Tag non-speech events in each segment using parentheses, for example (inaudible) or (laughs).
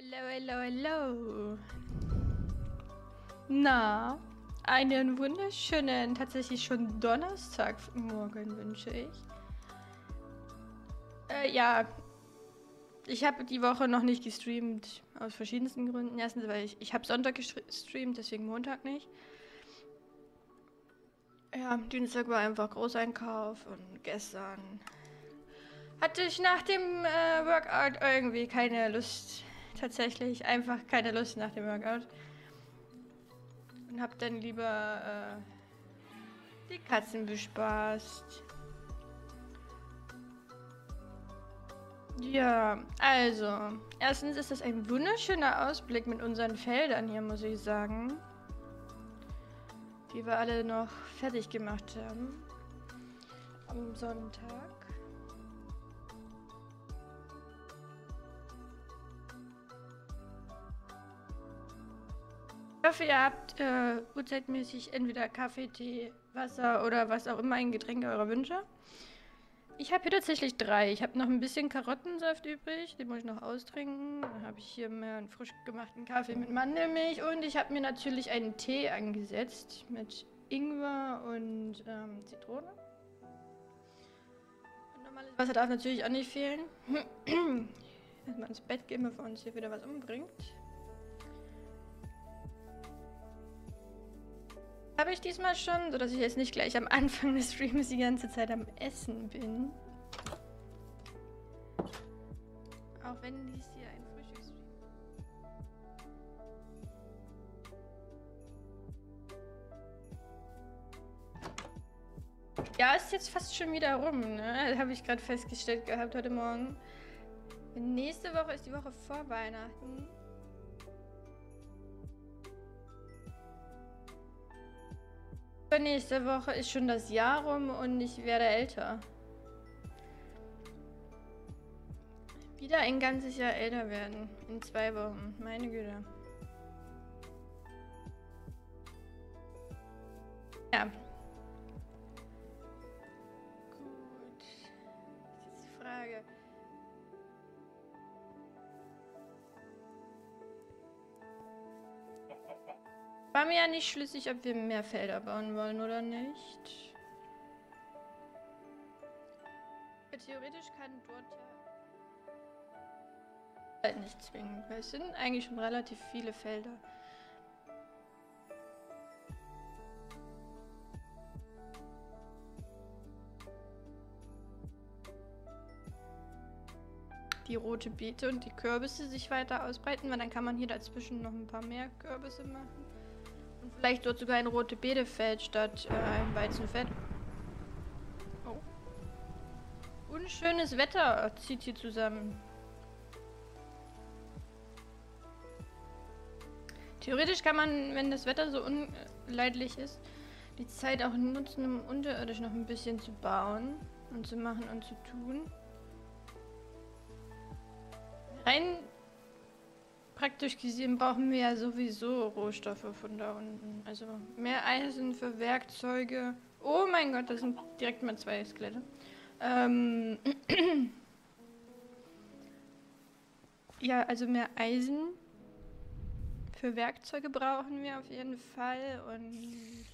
Hallo, hallo, hallo. Na, einen wunderschönen, tatsächlich schon Donnerstagmorgen wünsche ich. Äh, ja, ich habe die Woche noch nicht gestreamt, aus verschiedensten Gründen. Erstens, weil ich, ich habe Sonntag gestreamt, deswegen Montag nicht. Ja, Dienstag war einfach Großeinkauf und gestern hatte ich nach dem äh, Workout irgendwie keine Lust. Tatsächlich einfach keine Lust nach dem Workout. Und hab dann lieber äh, die Katzen bespaßt. Ja, also, erstens ist das ein wunderschöner Ausblick mit unseren Feldern hier, muss ich sagen. Die wir alle noch fertig gemacht haben. Am Sonntag. Ich hoffe, ihr habt äh, urzeitmäßig entweder Kaffee, Tee, Wasser oder was auch immer ein Getränk eurer Wünsche. Ich habe hier tatsächlich drei. Ich habe noch ein bisschen Karottensaft übrig, den muss ich noch austrinken. Dann habe ich hier mehr einen frisch gemachten Kaffee mit Mandelmilch und ich habe mir natürlich einen Tee angesetzt mit Ingwer und ähm, Zitrone. Und normales Wasser darf natürlich auch nicht fehlen. (clears throat) Erstmal ins Bett gehen, bevor uns hier wieder was umbringt. Habe ich diesmal schon, sodass ich jetzt nicht gleich am Anfang des Streams die ganze Zeit am Essen bin. Auch wenn dies hier ein Frühstücksstream Ja, ist jetzt fast schon wieder rum, ne? (laughs) Habe ich gerade festgestellt gehabt heute Morgen. Nächste Woche ist die Woche vor Weihnachten. Nächste Woche ist schon das Jahr rum und ich werde älter. Wieder ein ganzes Jahr älter werden. In zwei Wochen. Meine Güte. Ja. War mir ja nicht schlüssig, ob wir mehr Felder bauen wollen oder nicht. Theoretisch kann dort ja... Halt nicht zwingen, weil es sind eigentlich schon relativ viele Felder. die rote Beete und die Kürbisse sich weiter ausbreiten, weil dann kann man hier dazwischen noch ein paar mehr Kürbisse machen. Und vielleicht dort sogar ein rote Beetefeld statt äh, ein Weizenfett. Oh. Unschönes Wetter zieht hier zusammen. Theoretisch kann man, wenn das Wetter so unleidlich ist, die Zeit auch nutzen, um unterirdisch noch ein bisschen zu bauen und zu machen und zu tun. Rein praktisch gesehen brauchen wir ja sowieso Rohstoffe von da unten. Also mehr Eisen für Werkzeuge. Oh mein Gott, das sind direkt mal zwei Skelette. Ähm (clears throat) ja, also mehr Eisen für Werkzeuge brauchen wir auf jeden Fall und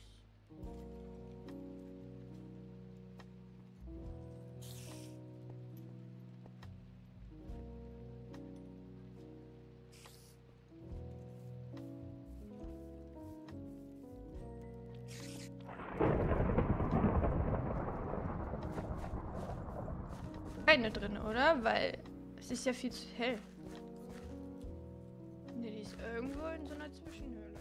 keine drin, oder? Weil es ist ja viel zu hell. Ne, die ist irgendwo in so einer Zwischenhöhle.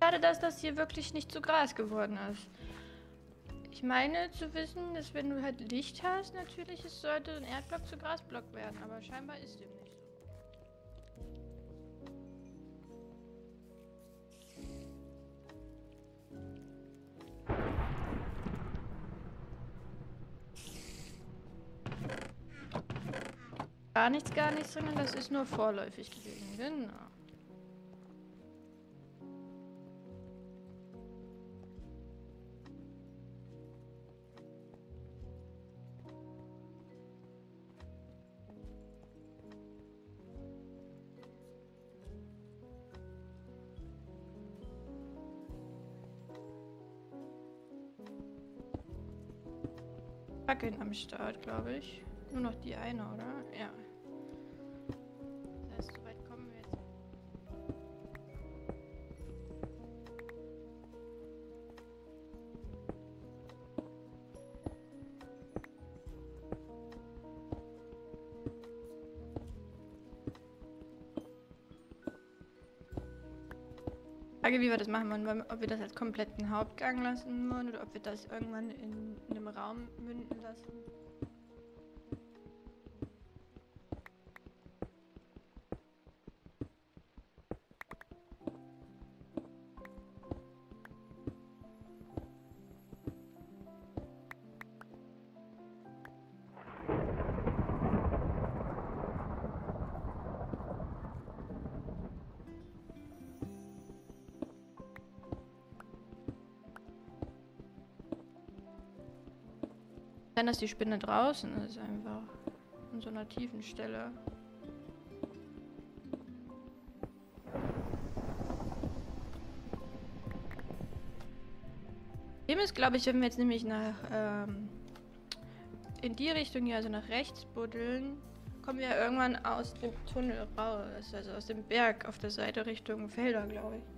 Schade, dass das hier wirklich nicht zu Gras geworden ist. Ich meine zu wissen, dass wenn du halt Licht hast, natürlich, es sollte ein Erdblock zu Grasblock werden, aber scheinbar ist dem nicht. Gar nichts, gar nichts drin, das ist nur vorläufig gewesen. Genau. Fackeln am Start, glaube ich. Nur noch die eine, oder? Ja, Frage, wie wir das machen wollen. Ob wir das als kompletten Hauptgang lassen wollen oder ob wir das irgendwann in, in einem Raum münden lassen. Dann ist die Spinne draußen ist einfach an so einer tiefen Stelle. Dem ist, glaube ich, wenn wir jetzt nämlich nach ähm, in die Richtung hier, also nach rechts buddeln, kommen wir irgendwann aus dem Tunnel raus, also aus dem Berg auf der Seite Richtung Felder, glaube ich.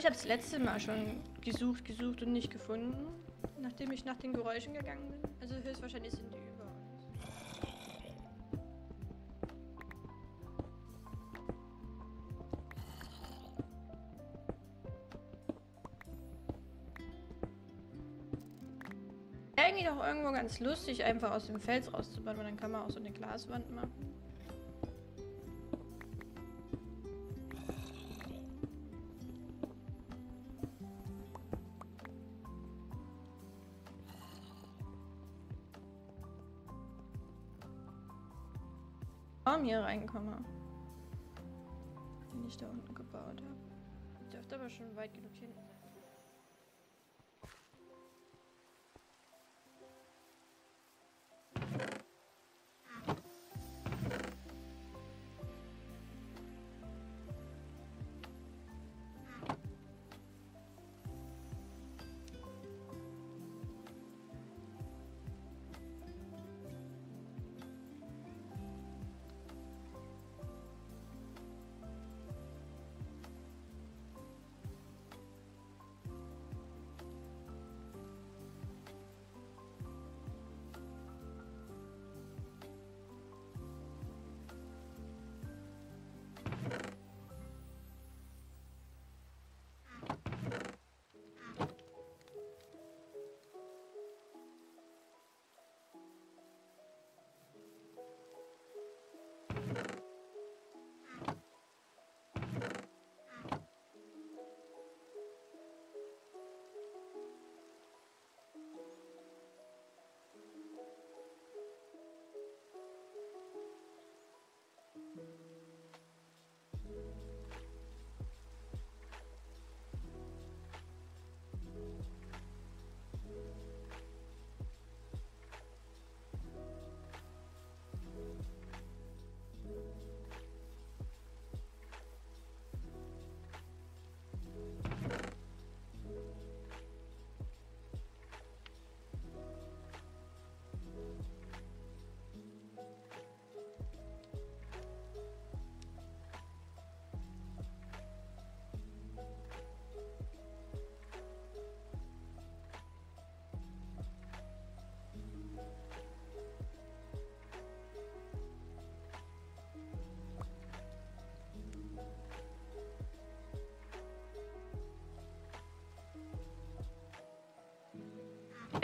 Ich habe das letzte Mal schon gesucht, gesucht und nicht gefunden, nachdem ich nach den Geräuschen gegangen bin. Also höchstwahrscheinlich sind die über. Eigentlich auch irgendwo ganz lustig, einfach aus dem Fels rauszubauen, weil dann kann man auch so eine Glaswand machen. Hier reinkomme. Den ich da unten gebaut habe. Dürfte aber schon weit genug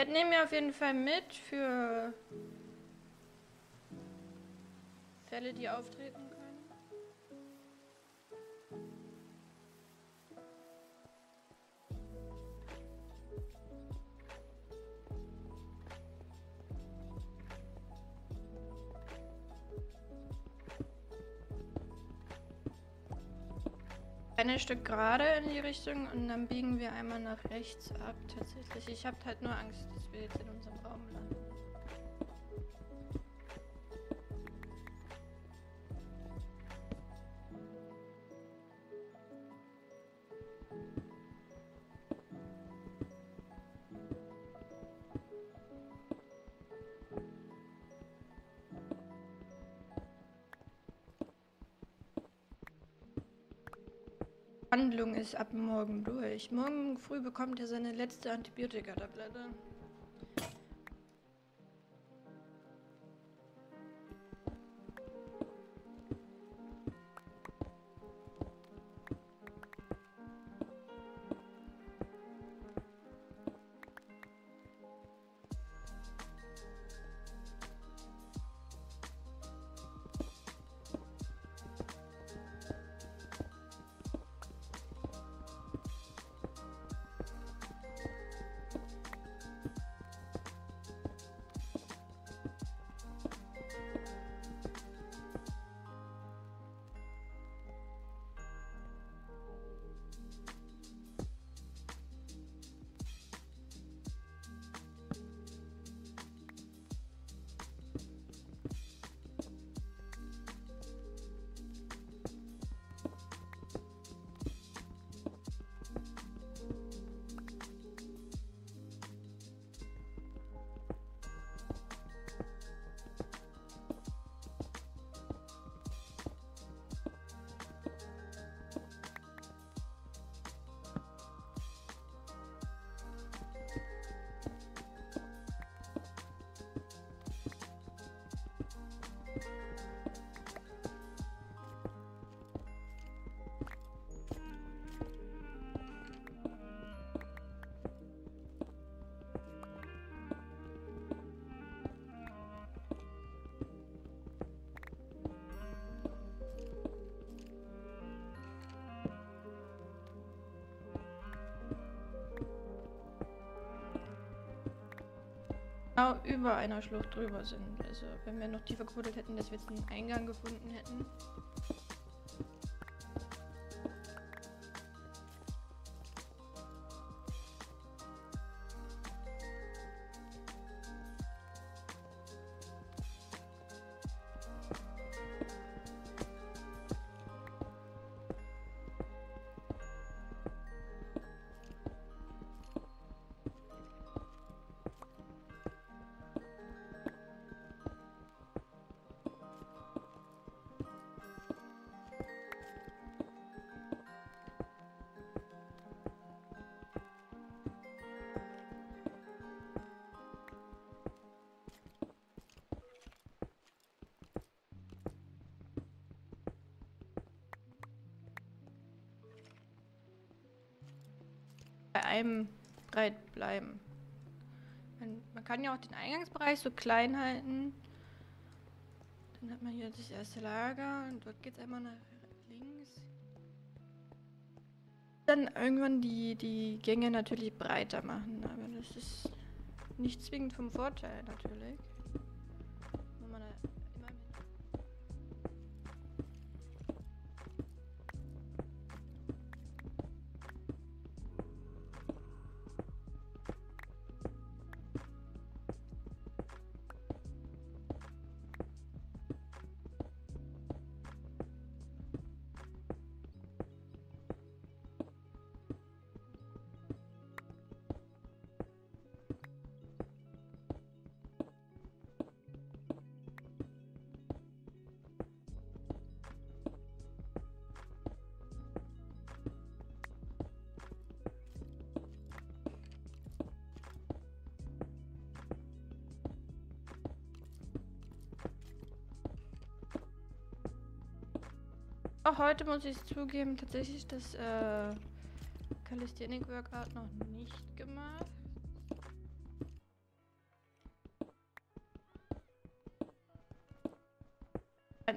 Nehmen wir auf jeden Fall mit für Fälle, die auftreten Ein Stück gerade in die Richtung und dann biegen wir einmal nach rechts ab. Tatsächlich. Ich habe halt nur Angst, dass wir jetzt in unserem Raum landen. Handlung ist ab morgen durch. Morgen früh bekommt er seine letzte Antibiotika-Tablette. Über einer Schlucht drüber sind. Also wenn wir noch tiefer gebuddelt hätten, dass wir jetzt einen Eingang gefunden hätten. Kann ja auch den Eingangsbereich so klein halten. Dann hat man hier das erste Lager und dort geht es einmal nach links. Dann irgendwann die, die Gänge natürlich breiter machen, aber das ist nicht zwingend vom Vorteil natürlich. Auch heute muss ich zugeben, tatsächlich das äh, Calisthenic Workout noch nicht gemacht.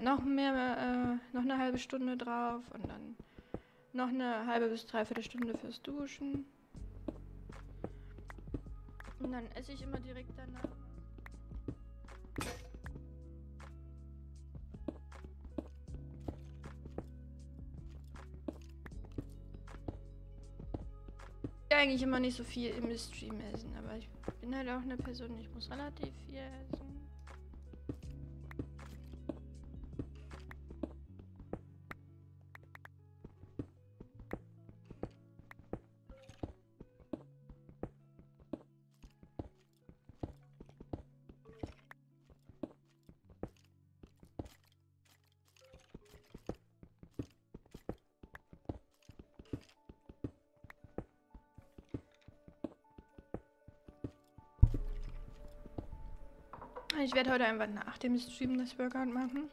Noch mehr, äh, noch eine halbe Stunde drauf und dann noch eine halbe bis dreiviertel Stunde fürs Duschen. Und dann esse ich immer direkt danach. Eigentlich immer nicht so viel im Stream essen, aber ich bin halt auch eine Person, ich muss relativ viel essen. Ich werde heute einfach nach dem Stream das Workout machen.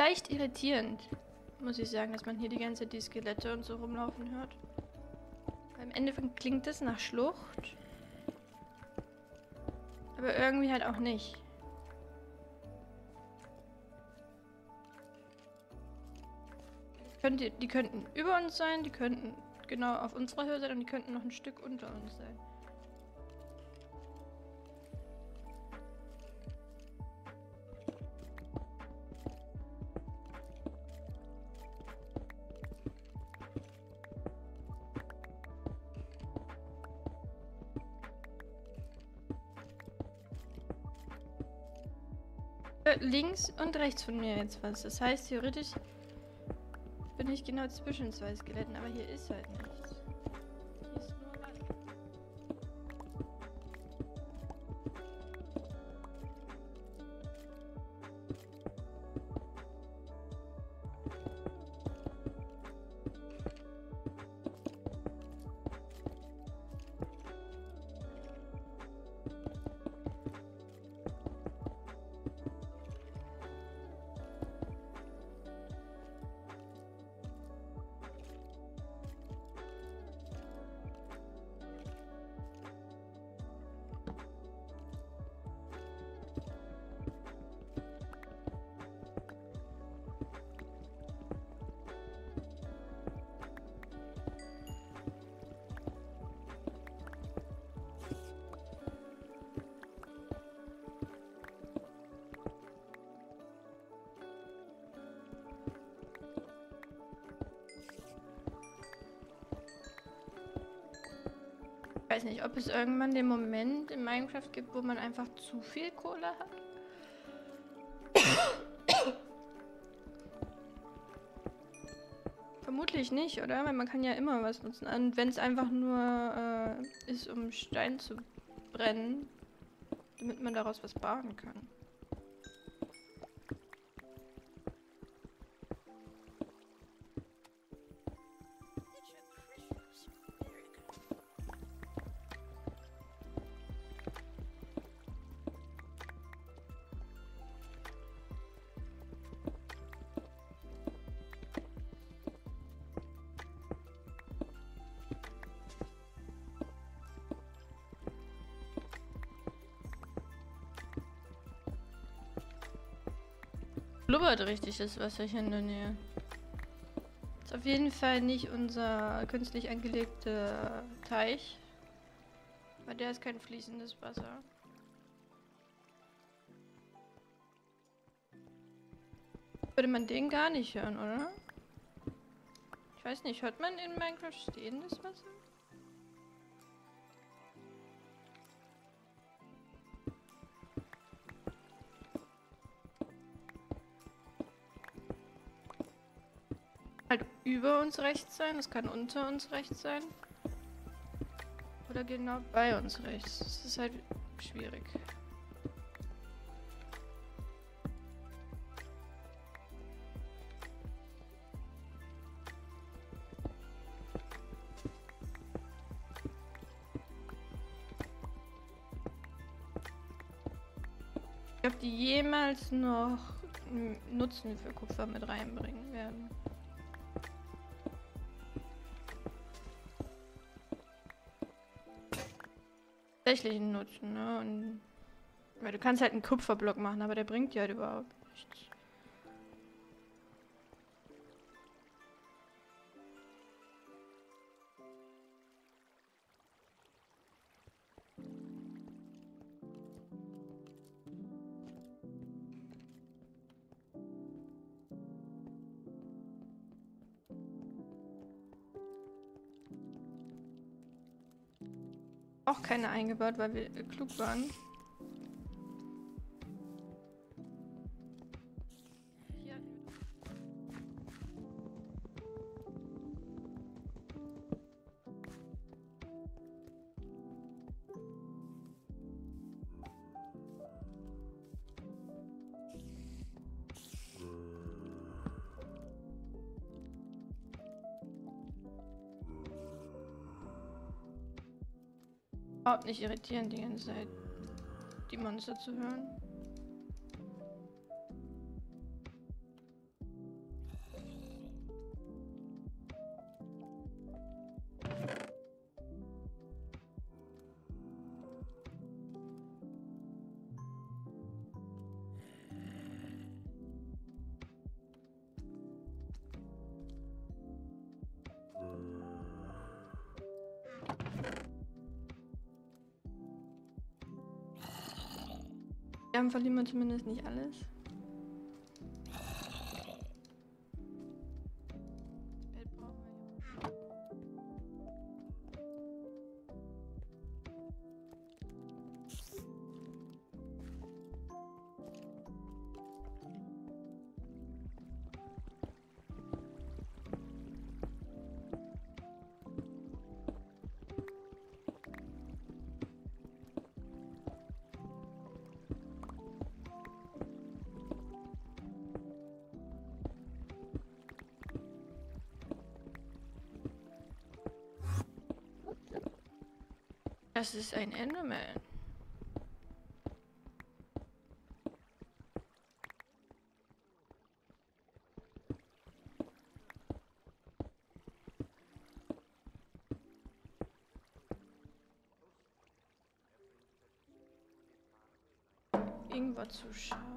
Leicht irritierend, muss ich sagen, dass man hier die ganze Zeit die Skelette und so rumlaufen hört. Im Endeffekt klingt das nach Schlucht. Aber irgendwie halt auch nicht. Könnte, die könnten über uns sein, die könnten genau auf unserer Höhe sein und die könnten noch ein Stück unter uns sein. Äh, links und rechts von mir jetzt was. Das heißt, theoretisch bin ich genau zwischen zwei Skeletten, aber hier ist halt nichts. Weiß nicht, ob es irgendwann den Moment in Minecraft gibt, wo man einfach zu viel Kohle hat. (coughs) Vermutlich nicht, oder? Weil man kann ja immer was nutzen. Und wenn es einfach nur äh, ist, um Stein zu brennen, damit man daraus was bauen kann. Blubbert richtig das Wasser hier in der Nähe. Ist auf jeden Fall nicht unser künstlich angelegter Teich. Weil der ist kein fließendes Wasser. Würde man den gar nicht hören, oder? Ich weiß nicht, hört man in Minecraft stehendes Wasser? Über uns rechts sein, es kann unter uns rechts sein. Oder genau bei uns rechts. Das ist halt schwierig. Ob die jemals noch Nutzen für Kupfer mit reinbringen werden. Tatsächlichen Nutzen, ne? Und, weil du kannst halt einen Kupferblock machen, aber der bringt dir halt überhaupt nichts. Keine eingebaut, weil wir klug waren. Nicht irritierend die ganze Zeit, die Monster zu hören. Dann verlieren wir zumindest nicht alles. Das ist ein Enderman. Irgendwas zu scharf.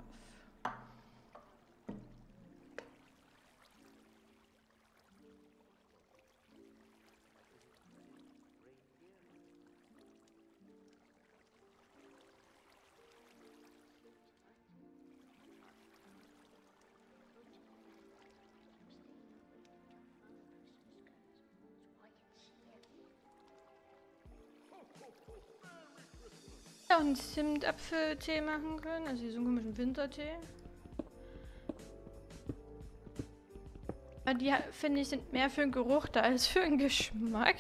Auch einen Zimtapfeltee machen können. Also hier so einen komischen Wintertee. Aber die ha- finde ich sind mehr für den Geruch da als für den Geschmack.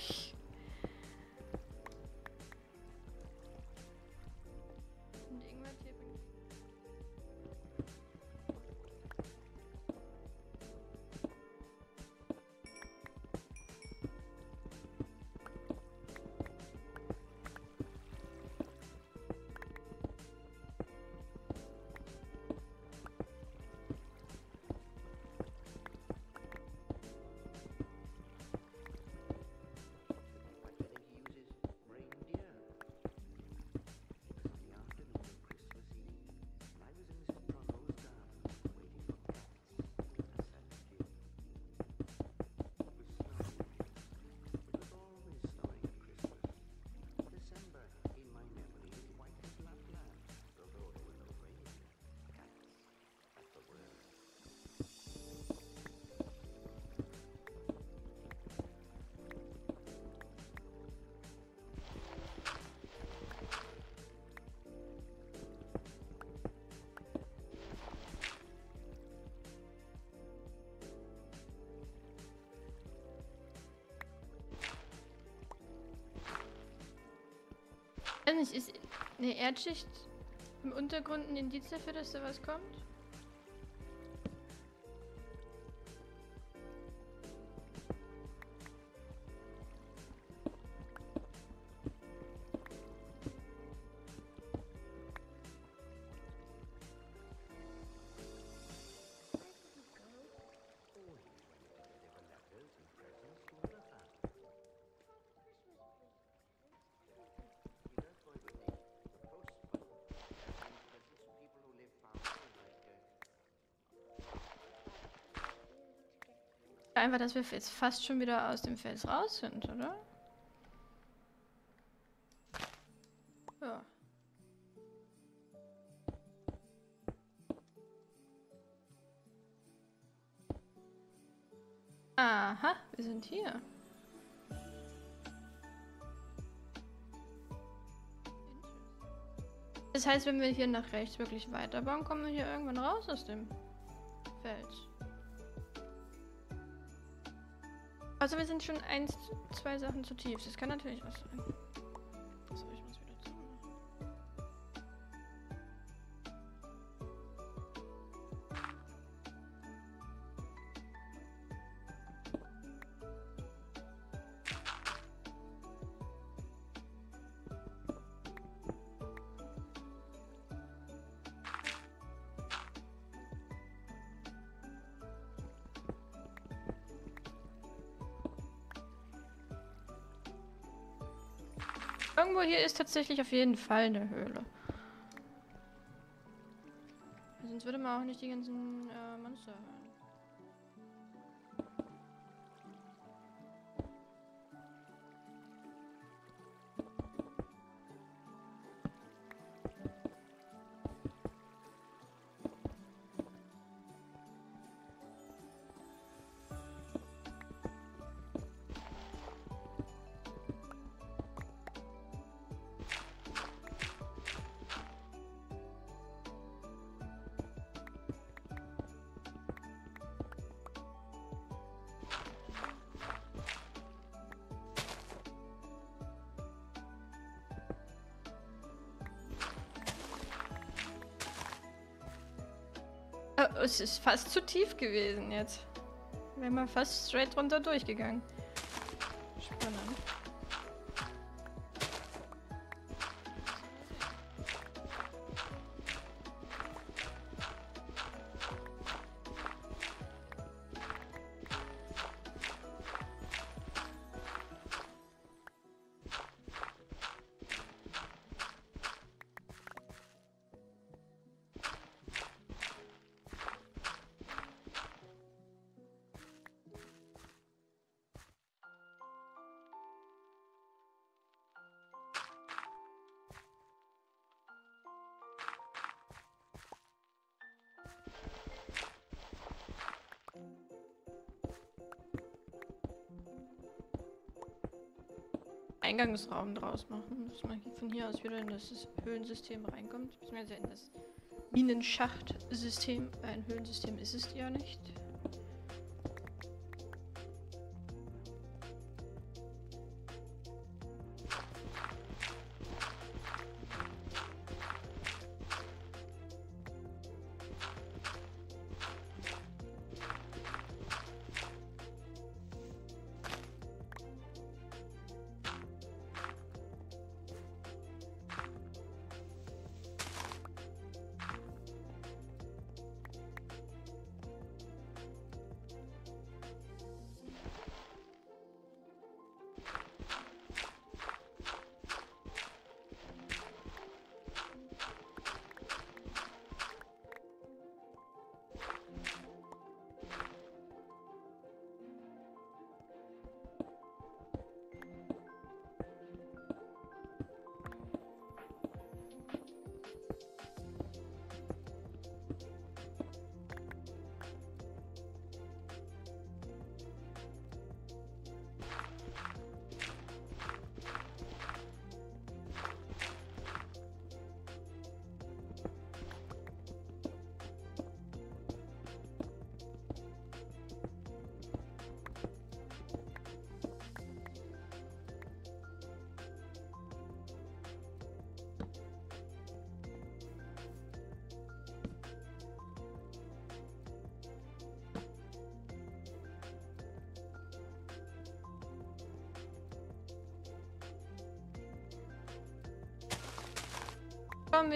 Weiß nicht, ist eine Erdschicht im Untergrund ein Indiz dafür, dass da was kommt? Einfach, dass wir jetzt fast schon wieder aus dem Fels raus sind, oder? Ja. Aha, wir sind hier. Das heißt, wenn wir hier nach rechts wirklich weiterbauen, kommen wir hier irgendwann raus aus dem Also wir sind schon eins, zwei Sachen zu tief. Das kann natürlich was sein. Ist tatsächlich auf jeden Fall eine Höhle. Sonst würde man auch nicht die ganzen ist fast zu tief gewesen jetzt. Wären wir fast straight runter durchgegangen. Eingangsraum draus machen, dass man von hier aus wieder in das Höhlensystem reinkommt, beziehungsweise in das Minenschachtsystem. Ein Höhlensystem ist es ja nicht.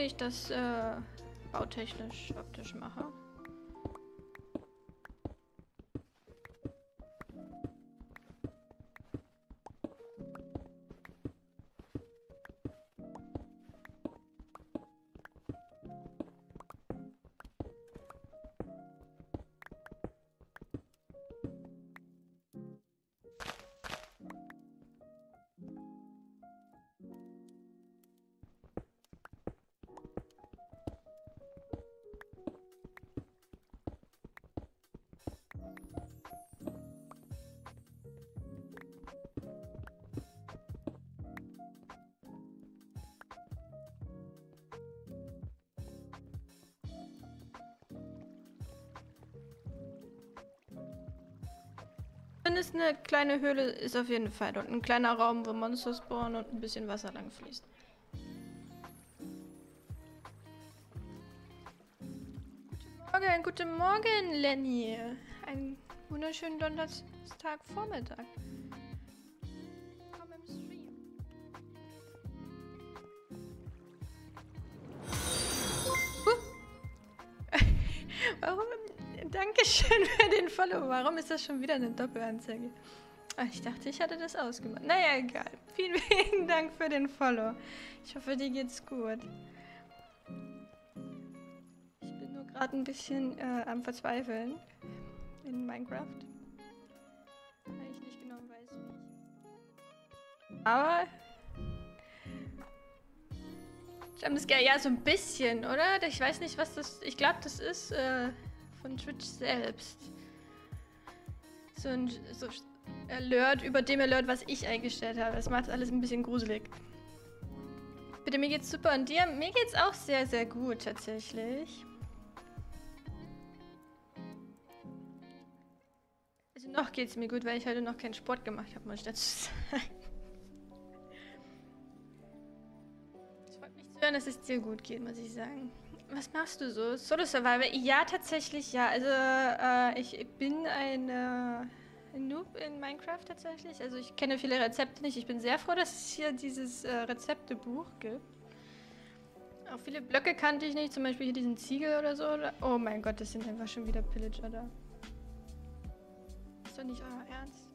Ich das äh, bautechnisch optisch mache. Eine kleine Höhle ist auf jeden Fall. Und ein kleiner Raum, wo Monster spawnen und ein bisschen Wasser lang fließt. Guten Morgen, guten Morgen, Lenny. Einen wunderschönen Donnerstag-Vormittag. Im. Huh. (laughs) Warum? Dankeschön für den Follow. Warum ist das schon wieder eine Doppelanzeige? Ah, ich dachte, ich hatte das ausgemacht. Naja, egal. Vielen, (laughs) vielen Dank für den Follow. Ich hoffe, dir geht's gut. Ich bin nur gerade ein bisschen äh, am Verzweifeln in Minecraft. Weil ich nicht genau weiß, wie ich. Aber. Jumpscare, ja, so ein bisschen, oder? Ich weiß nicht, was das. Ich glaube, das ist äh, von Twitch selbst. So ein so Alert über dem Alert, was ich eingestellt habe. Das macht alles ein bisschen gruselig. Bitte, mir geht's super. Und dir? Mir geht's auch sehr, sehr gut, tatsächlich. Also noch geht's mir gut, weil ich heute noch keinen Sport gemacht habe, muss ich dazu sagen. Es freut mich zu hören, dass es dir gut geht, muss ich sagen. Was machst du so? Solo Survival? Ja, tatsächlich, ja. Also, äh, ich bin eine Noob in Minecraft tatsächlich. Also ich kenne viele Rezepte nicht. Ich bin sehr froh, dass es hier dieses äh, Rezeptebuch gibt. Auch viele Blöcke kannte ich nicht, zum Beispiel hier diesen Ziegel oder so. Oh mein Gott, das sind einfach schon wieder Pillager da. Ist doch nicht euer Ernst?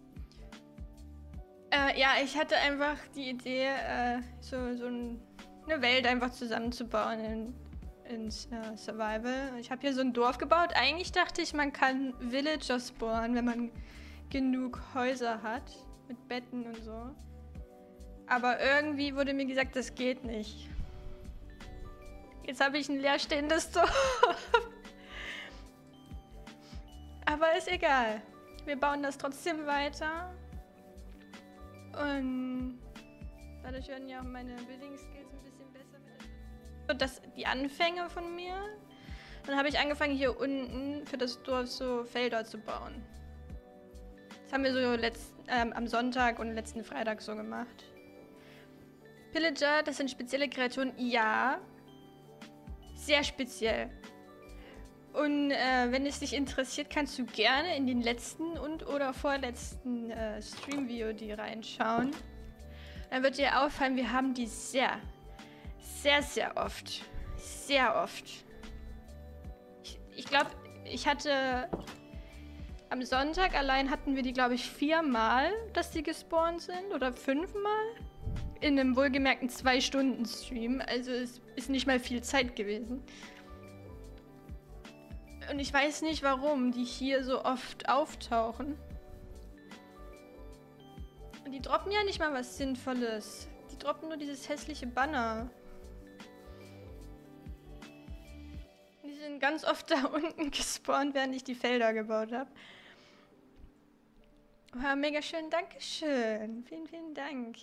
Äh, ja, ich hatte einfach die Idee, äh, so, so ein, eine Welt einfach zusammenzubauen ins äh, Survival. Ich habe hier so ein Dorf gebaut. Eigentlich dachte ich, man kann Villager spawnen, wenn man genug Häuser hat mit Betten und so. Aber irgendwie wurde mir gesagt, das geht nicht. Jetzt habe ich ein leerstehendes (laughs) Dorf. Aber ist egal. Wir bauen das trotzdem weiter. Und dadurch werden ja auch meine Building Skills das, die Anfänge von mir. Dann habe ich angefangen hier unten für das Dorf so Felder zu bauen. Das haben wir so letzt, ähm, am Sonntag und letzten Freitag so gemacht. Pillager, das sind spezielle Kreaturen, ja. Sehr speziell. Und äh, wenn es dich interessiert, kannst du gerne in den letzten und oder vorletzten äh, Stream-VOD reinschauen. Dann wird dir auffallen, wir haben die sehr, sehr, sehr oft. Sehr oft. Ich, ich glaube, ich hatte am Sonntag allein hatten wir die, glaube ich, viermal, dass die gespawnt sind. Oder fünfmal. In einem wohlgemerkten Zwei-Stunden-Stream. Also es ist nicht mal viel Zeit gewesen. Und ich weiß nicht, warum die hier so oft auftauchen. Und die droppen ja nicht mal was Sinnvolles. Die droppen nur dieses hässliche Banner. Sind ganz oft (laughs) da unten gespawnt, während ich die Felder gebaut habe. Wow, mega schön, Dankeschön. Vielen, vielen Dank.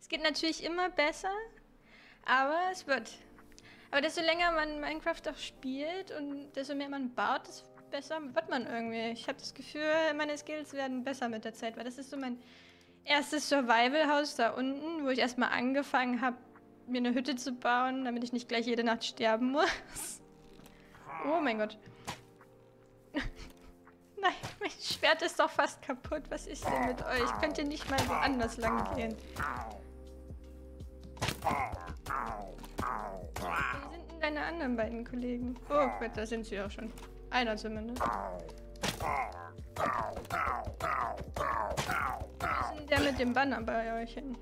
Es geht natürlich immer besser, aber es wird. Aber desto länger man Minecraft auch spielt und desto mehr man baut, desto besser wird man irgendwie. Ich habe das Gefühl, meine Skills werden besser mit der Zeit, weil das ist so mein erstes Survival-Haus da unten, wo ich erstmal angefangen habe, mir eine Hütte zu bauen, damit ich nicht gleich jede Nacht sterben (laughs) muss. Oh mein Gott. (laughs) Nein, mein Schwert ist doch fast kaputt. Was ist denn mit euch? Könnt ihr nicht mal woanders lang gehen? Wo sind denn deine anderen beiden Kollegen? Oh Gott, da sind sie auch schon. Einer zumindest. Wo ist denn der mit dem Banner bei euch hin?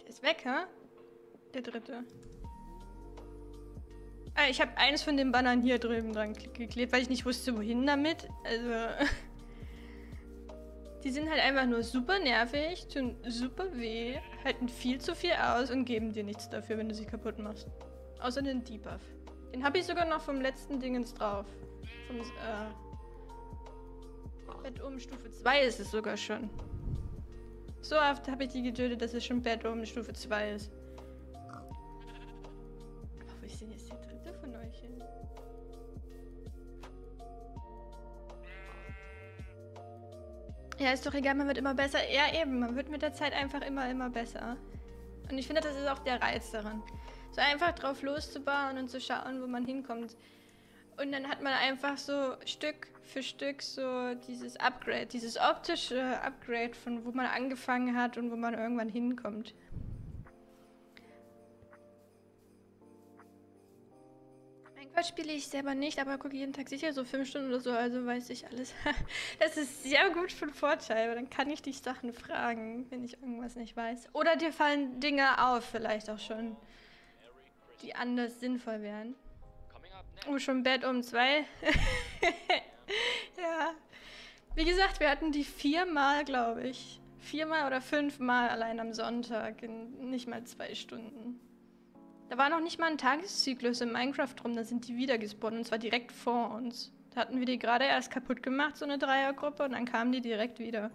Der ist weg, hä? Der dritte. Ah, ich habe eins von den Bannern hier drüben dran geklebt, weil ich nicht wusste, wohin damit. Also. (laughs) Die sind halt einfach nur super nervig, tun super weh, halten viel zu viel aus und geben dir nichts dafür, wenn du sie kaputt machst. Außer den Debuff. Den habe ich sogar noch vom letzten Dingens drauf. Vom, äh. Bett um Stufe 2 ist es sogar schon. So oft habe ich die getötet, dass es schon Bett um Stufe 2 ist. Ja, ist doch egal, man wird immer besser. Ja, eben, man wird mit der Zeit einfach immer, immer besser. Und ich finde, das ist auch der Reiz daran. So einfach drauf loszubauen und zu schauen, wo man hinkommt. Und dann hat man einfach so Stück für Stück so dieses Upgrade, dieses optische Upgrade, von wo man angefangen hat und wo man irgendwann hinkommt. Gott spiele ich selber nicht, aber gucke jeden Tag sicher so fünf Stunden oder so, also weiß ich alles. (laughs) Das ist sehr gut für einen Vorteil, weil dann kann ich dich Sachen fragen, wenn ich irgendwas nicht weiß. Oder dir fallen Dinge auf, vielleicht auch schon, die anders sinnvoll wären. Oh, schon Bett um zwei. (laughs) ja. Wie gesagt, wir hatten die viermal, glaube ich. Viermal oder fünfmal allein am Sonntag in nicht mal zwei Stunden. Da war noch nicht mal ein Tageszyklus in Minecraft drum, da sind die wieder gespawnt und zwar direkt vor uns. Da hatten wir die gerade erst kaputt gemacht, so eine Dreiergruppe, und dann kamen die direkt wieder.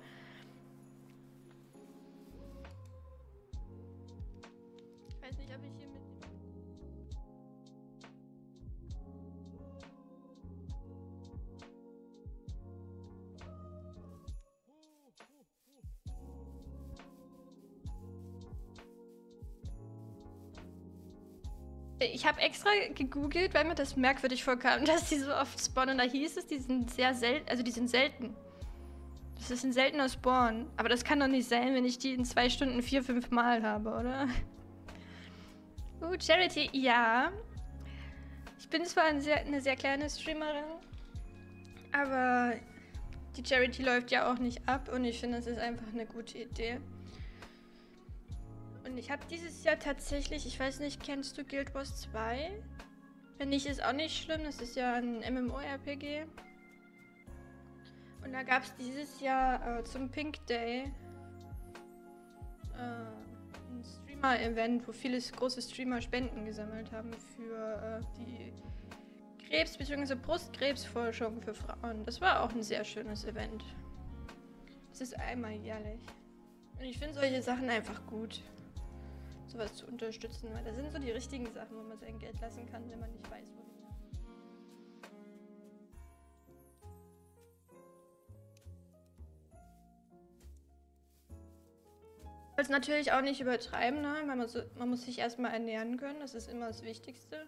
Ich habe extra gegoogelt, weil mir das merkwürdig vorkam, (laughs) dass die so oft spawnen. Da hieß es, die sind sehr selten, also die sind selten. Das ist ein seltener Spawn. Aber das kann doch nicht sein, wenn ich die in zwei Stunden vier, fünf Mal habe, oder? (laughs) Uh, Charity, ja. Ich bin zwar ein sehr, eine sehr kleine Streamerin, aber die Charity läuft ja auch nicht ab und ich finde, das ist einfach eine gute Idee. Und ich habe dieses Jahr tatsächlich, ich weiß nicht, kennst du Guild Wars 2? Wenn nicht, ist auch nicht schlimm, das ist ja ein MMORPG. Und da gab es dieses Jahr äh, zum Pink Day äh, ein Streamer-Event, wo viele große Streamer Spenden gesammelt haben für äh, die Krebs- bzw. Brustkrebsforschung für Frauen. Das war auch ein sehr schönes Event. Das ist einmal jährlich. Und ich finde solche Sachen einfach gut sowas zu unterstützen, weil das sind so die richtigen Sachen, wo man sein Geld lassen kann, wenn man nicht weiß, wohin. Es natürlich auch nicht übertreiben, ne? man, muss, man muss sich erstmal ernähren können, das ist immer das Wichtigste.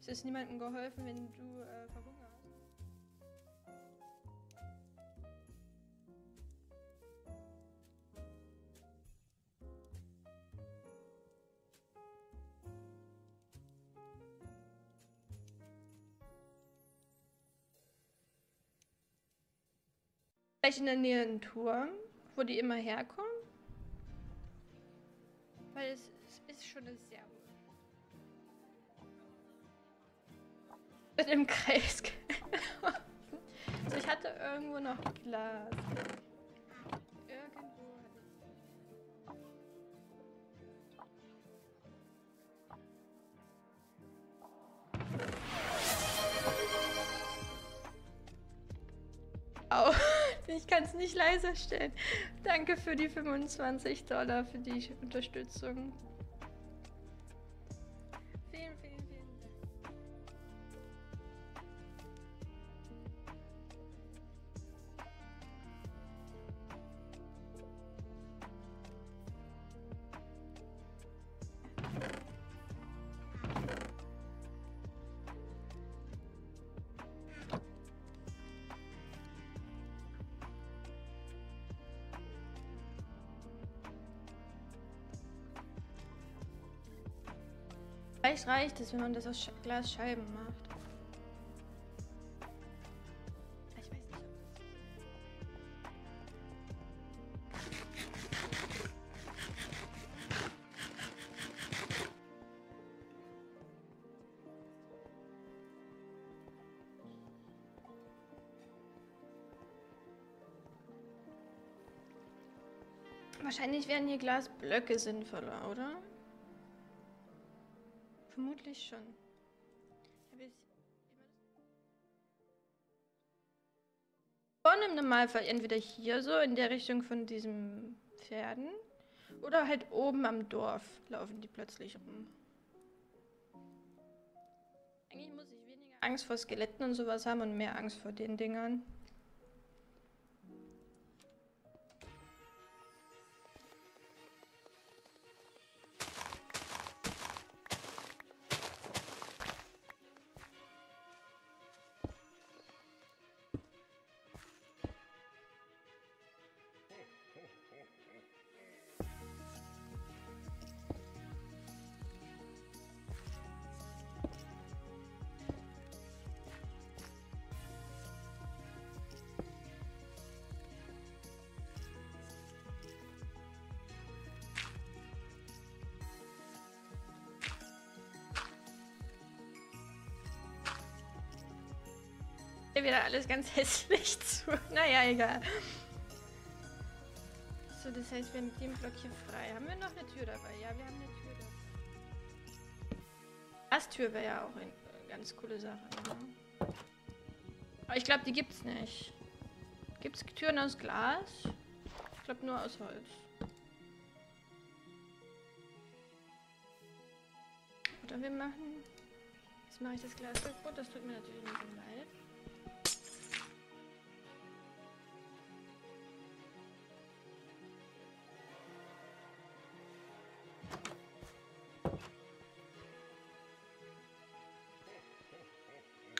Es ist niemandem geholfen, wenn du äh, Vielleicht in der Nähe ein Turm, wo die immer herkommen. Weil es, es ist schon eine sehr Mit im Kreis. (laughs) also ich hatte irgendwo noch Glas. Irgendwo hatte ich. Au. Ich kann es nicht leiser stellen. Danke für die 25 Dollar für die Unterstützung. Vielleicht reicht es, wenn man das aus Sch Glasscheiben macht. Ich weiß nicht, ob das Wahrscheinlich wären hier Glasblöcke sinnvoller, oder? Vermutlich schon. Vorne im Normalfall entweder hier so in der Richtung von diesen Pferden oder halt oben am Dorf laufen die plötzlich rum. Eigentlich muss ich weniger Angst vor Skeletten und sowas haben und mehr Angst vor den Dingern. Wieder alles ganz (laughs) hässlich zu. Naja, egal. So, das heißt, wir haben den Block hier frei. Haben wir noch eine Tür dabei? Ja, wir haben eine Tür dabei. Glastür wäre ja auch eine ganz coole Sache. Ne? Aber ich glaube, die gibt's nicht. Gibt es Türen aus Glas? Ich glaube nur aus Holz. Oder wir machen... Jetzt mache ich das Glas kaputt. Das tut mir natürlich ein bisschen leid.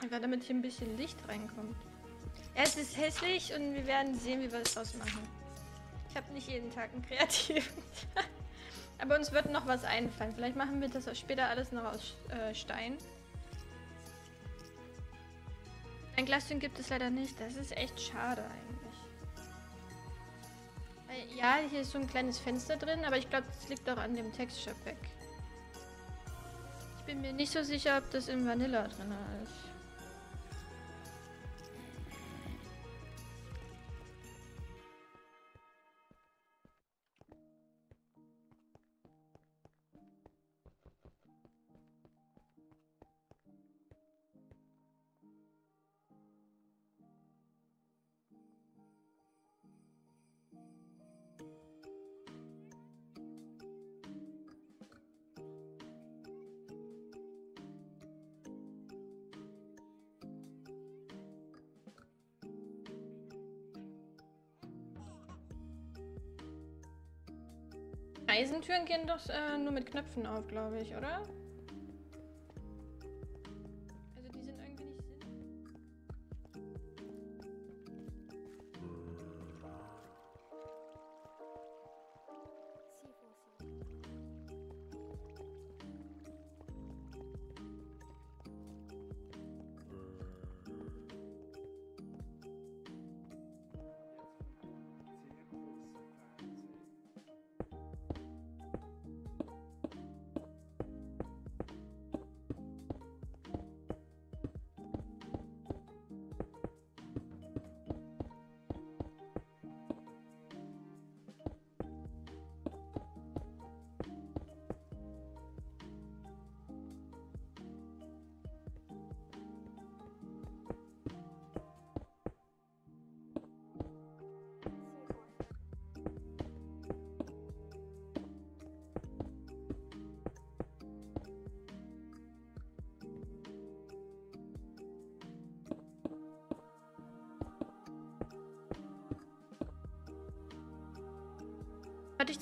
Einfach damit hier ein bisschen Licht reinkommt. Es ist hässlich und wir werden sehen, wie wir es ausmachen. Ich habe nicht jeden Tag einen kreativen. (laughs) Aber uns wird noch was einfallen. Vielleicht machen wir das später alles noch aus äh, Stein. Ein Glastüren gibt es leider nicht. Das ist echt schade eigentlich. Ja, hier ist so ein kleines Fenster drin, aber ich glaube, das liegt auch an dem Texture Pack. Ich bin mir nicht so sicher, ob das im Vanilla drin ist. Eisentüren gehen doch äh, nur mit Knöpfen auf, glaube ich, oder?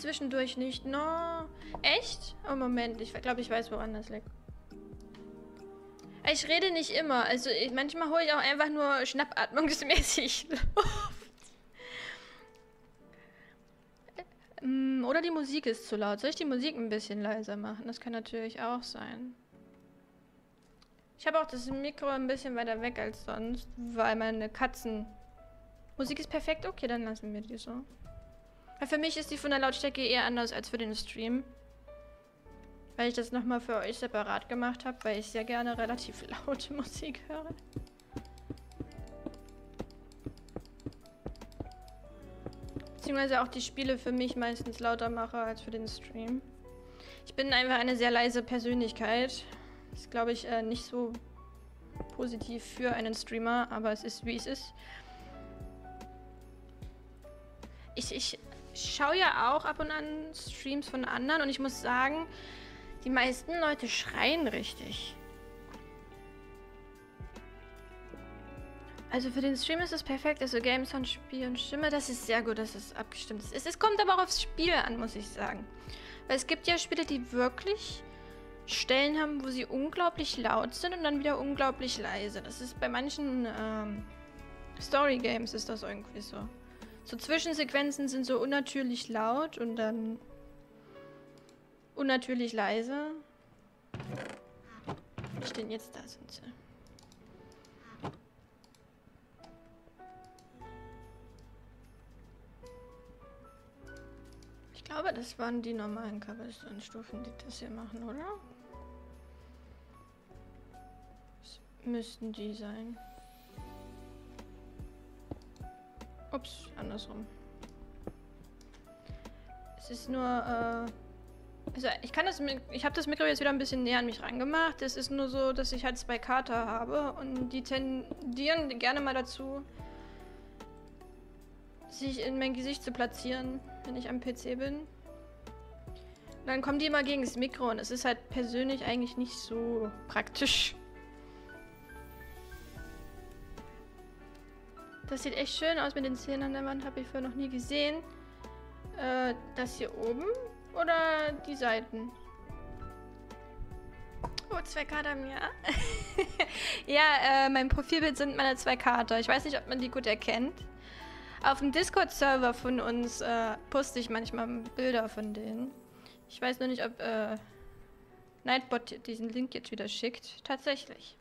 Zwischendurch nicht. No. Echt? Oh, Moment. Ich glaube, ich weiß, woran das liegt. Ich rede nicht immer. Also ich, manchmal hole ich auch einfach nur schnappatmungsmäßig (laughs) mm, Oder die Musik ist zu laut. Soll ich die Musik ein bisschen leiser machen? Das kann natürlich auch sein. Ich habe auch das Mikro ein bisschen weiter weg als sonst, weil meine Katzen... Musik ist perfekt? Okay, dann lassen wir die so. Ja, für mich ist die von der Lautstärke eher anders als für den Stream. Weil ich das nochmal für euch separat gemacht habe, weil ich sehr gerne relativ (laughs) laute Musik höre. Beziehungsweise auch die Spiele für mich meistens lauter mache als für den Stream. Ich bin einfach eine sehr leise Persönlichkeit. Ist, glaube ich, äh, nicht so positiv für einen Streamer, aber es ist, wie es ist. Ich ich schaue ja auch ab und an Streams von anderen und ich muss sagen, die meisten Leute schreien richtig. Also für den Stream ist es perfekt. Also Gamesound, Spiel und Stimme, das ist sehr gut, dass es abgestimmt ist. Es kommt aber auch aufs Spiel an, muss ich sagen. Weil es gibt ja Spiele, die wirklich Stellen haben, wo sie unglaublich laut sind und dann wieder unglaublich leise. Das ist bei manchen ähm, Story Games ist das irgendwie so. So Zwischensequenzen sind so unnatürlich laut und dann unnatürlich leise. Wie stehen jetzt da sind sie? Ich glaube, das waren die normalen Cobblestone-Stufen, die das hier machen, oder? Das müssten die sein. Ups, andersrum. Es ist nur, äh... Also ich kann das, ich habe das Mikro jetzt wieder ein bisschen näher an mich rangemacht. Es ist nur so, dass ich halt zwei Kater habe und die tendieren gerne mal dazu, sich in mein Gesicht zu platzieren, wenn ich am PC bin. Und dann kommen die immer gegen das Mikro und es ist halt persönlich eigentlich nicht so praktisch. Das sieht echt schön aus mit den Zähnen an der Wand, habe ich vorher noch nie gesehen. Äh, das hier oben oder die Seiten? Oh, zwei Kater mir. (laughs) ja, äh, mein Profilbild sind meine zwei Kater. Ich weiß nicht, ob man die gut erkennt. Auf dem Discord-Server von uns äh, poste ich manchmal Bilder von denen. Ich weiß nur nicht, ob äh, Nightbot diesen Link jetzt wieder schickt. Tatsächlich.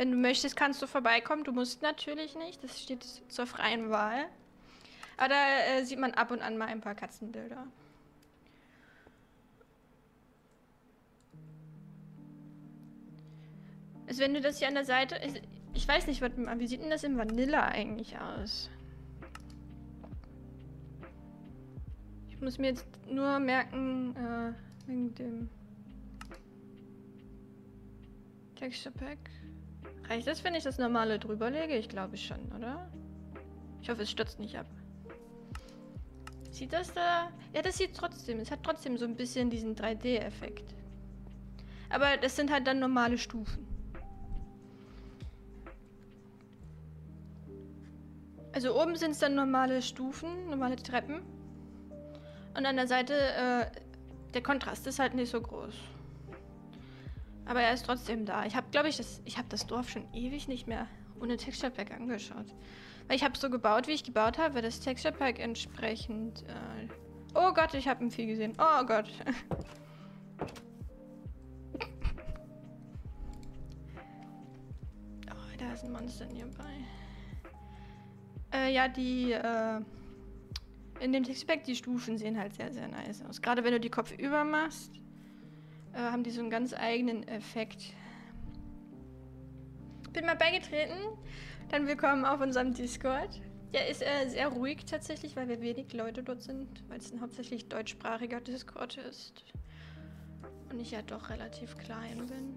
Wenn du möchtest, kannst du vorbeikommen. Du musst natürlich nicht. Das steht zur freien Wahl. Aber da äh, sieht man ab und an mal ein paar Katzenbilder. Also wenn du das hier an der Seite... Ich weiß nicht, wie sieht denn das in Vanilla eigentlich aus? Ich muss mir jetzt nur merken, äh, wegen dem Texture Pack. Reicht das, wenn ich das normale drüber lege? Ich glaube schon, oder? Ich hoffe, es stürzt nicht ab. Sieht das da? Ja, das sieht trotzdem. Es hat trotzdem so ein bisschen diesen 3D-Effekt. Aber das sind halt dann normale Stufen. Also oben sind es dann normale Stufen, normale Treppen. Und an der Seite, äh, der Kontrast ist halt nicht so groß. Aber er ist trotzdem da. Ich habe, glaube ich, das, ich habe das Dorf schon ewig nicht mehr ohne Texture Pack angeschaut. Weil ich habe so gebaut, wie ich gebaut habe, weil das Texture Pack entsprechend... Äh oh Gott, ich habe ein Vieh gesehen. Oh Gott. (laughs) oh, da ist ein Monster nebenbei. Äh, ja, die... Äh in dem Textpack, die Stufen sehen halt sehr, sehr nice aus. Gerade wenn du die Kopf über äh, haben die so einen ganz eigenen Effekt. Bin mal beigetreten. Dann willkommen auf unserem Discord. Der ist äh, sehr ruhig tatsächlich, weil wir wenig Leute dort sind, weil es ein hauptsächlich deutschsprachiger Discord ist. Und ich ja doch relativ klein bin.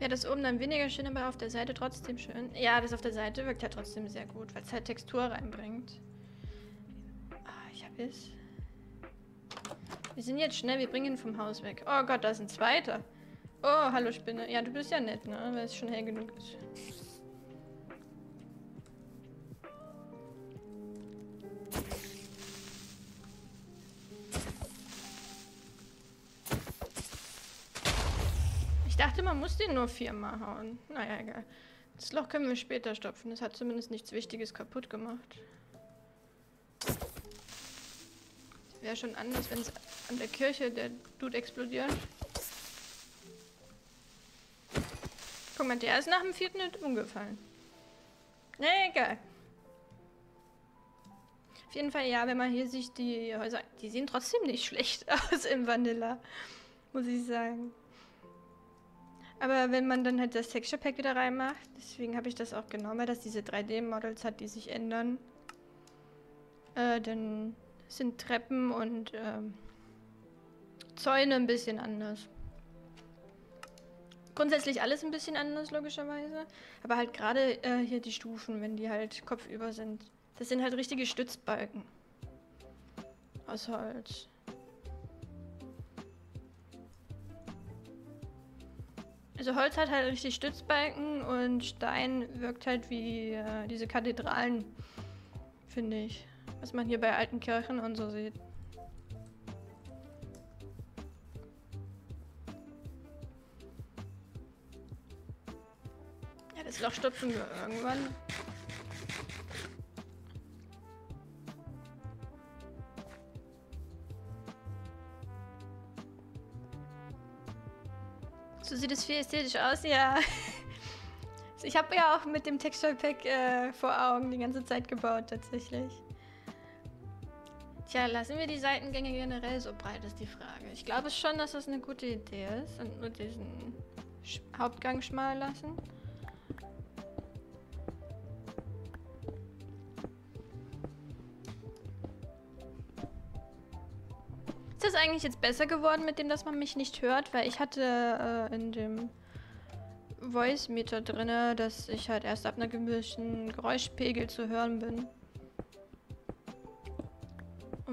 Ja, das oben dann weniger schön, aber auf der Seite trotzdem schön. Ja, das auf der Seite wirkt ja trotzdem sehr gut, weil es halt Textur reinbringt. Ah, ich hab es. Wir sind jetzt schnell, wir bringen ihn vom Haus weg. Oh Gott, da ist ein zweiter. Oh, hallo Spinne. Ja, du bist ja nett, ne? Weil es schon hell genug ist. dachte, man muss den nur viermal hauen. Naja, egal. Das Loch können wir später stopfen. Das hat zumindest nichts Wichtiges kaputt gemacht. Wäre schon anders, wenn es an der Kirche der Dude explodiert. Guck mal, der ist nach dem vierten umgefallen. Nee, egal. Auf jeden Fall, ja, wenn man hier sich die Häuser... Die sehen trotzdem nicht schlecht (laughs) aus im Vanilla. Muss ich sagen. Aber wenn man dann halt das Texture Pack wieder reinmacht, deswegen habe ich das auch genommen, weil das diese 3D-Models hat, die sich ändern, äh, dann sind Treppen und ähm, Zäune ein bisschen anders. Grundsätzlich alles ein bisschen anders, logischerweise. Aber halt gerade äh, hier die Stufen, wenn die halt kopfüber sind. Das sind halt richtige Stützbalken. Aus Holz. Also Holz hat halt richtig Stützbalken und Stein wirkt halt wie äh, diese Kathedralen, finde ich. Was man hier bei alten Kirchen und so sieht. Ja, das Loch stopfen wir irgendwann. So sieht es viel ästhetisch aus, ja. (laughs) Ich habe ja auch mit dem Texture Pack äh, vor Augen die ganze Zeit gebaut, tatsächlich. Tja, lassen wir die Seitengänge generell so breit, ist die Frage. Ich glaube schon, dass das eine gute Idee ist und nur diesen Sch Hauptgang schmal lassen. Ist das eigentlich jetzt besser geworden mit dem, dass man mich nicht hört? Weil ich hatte äh, in dem Voice-Meter drin, dass ich halt erst ab einer gewissen Geräuschpegel zu hören bin.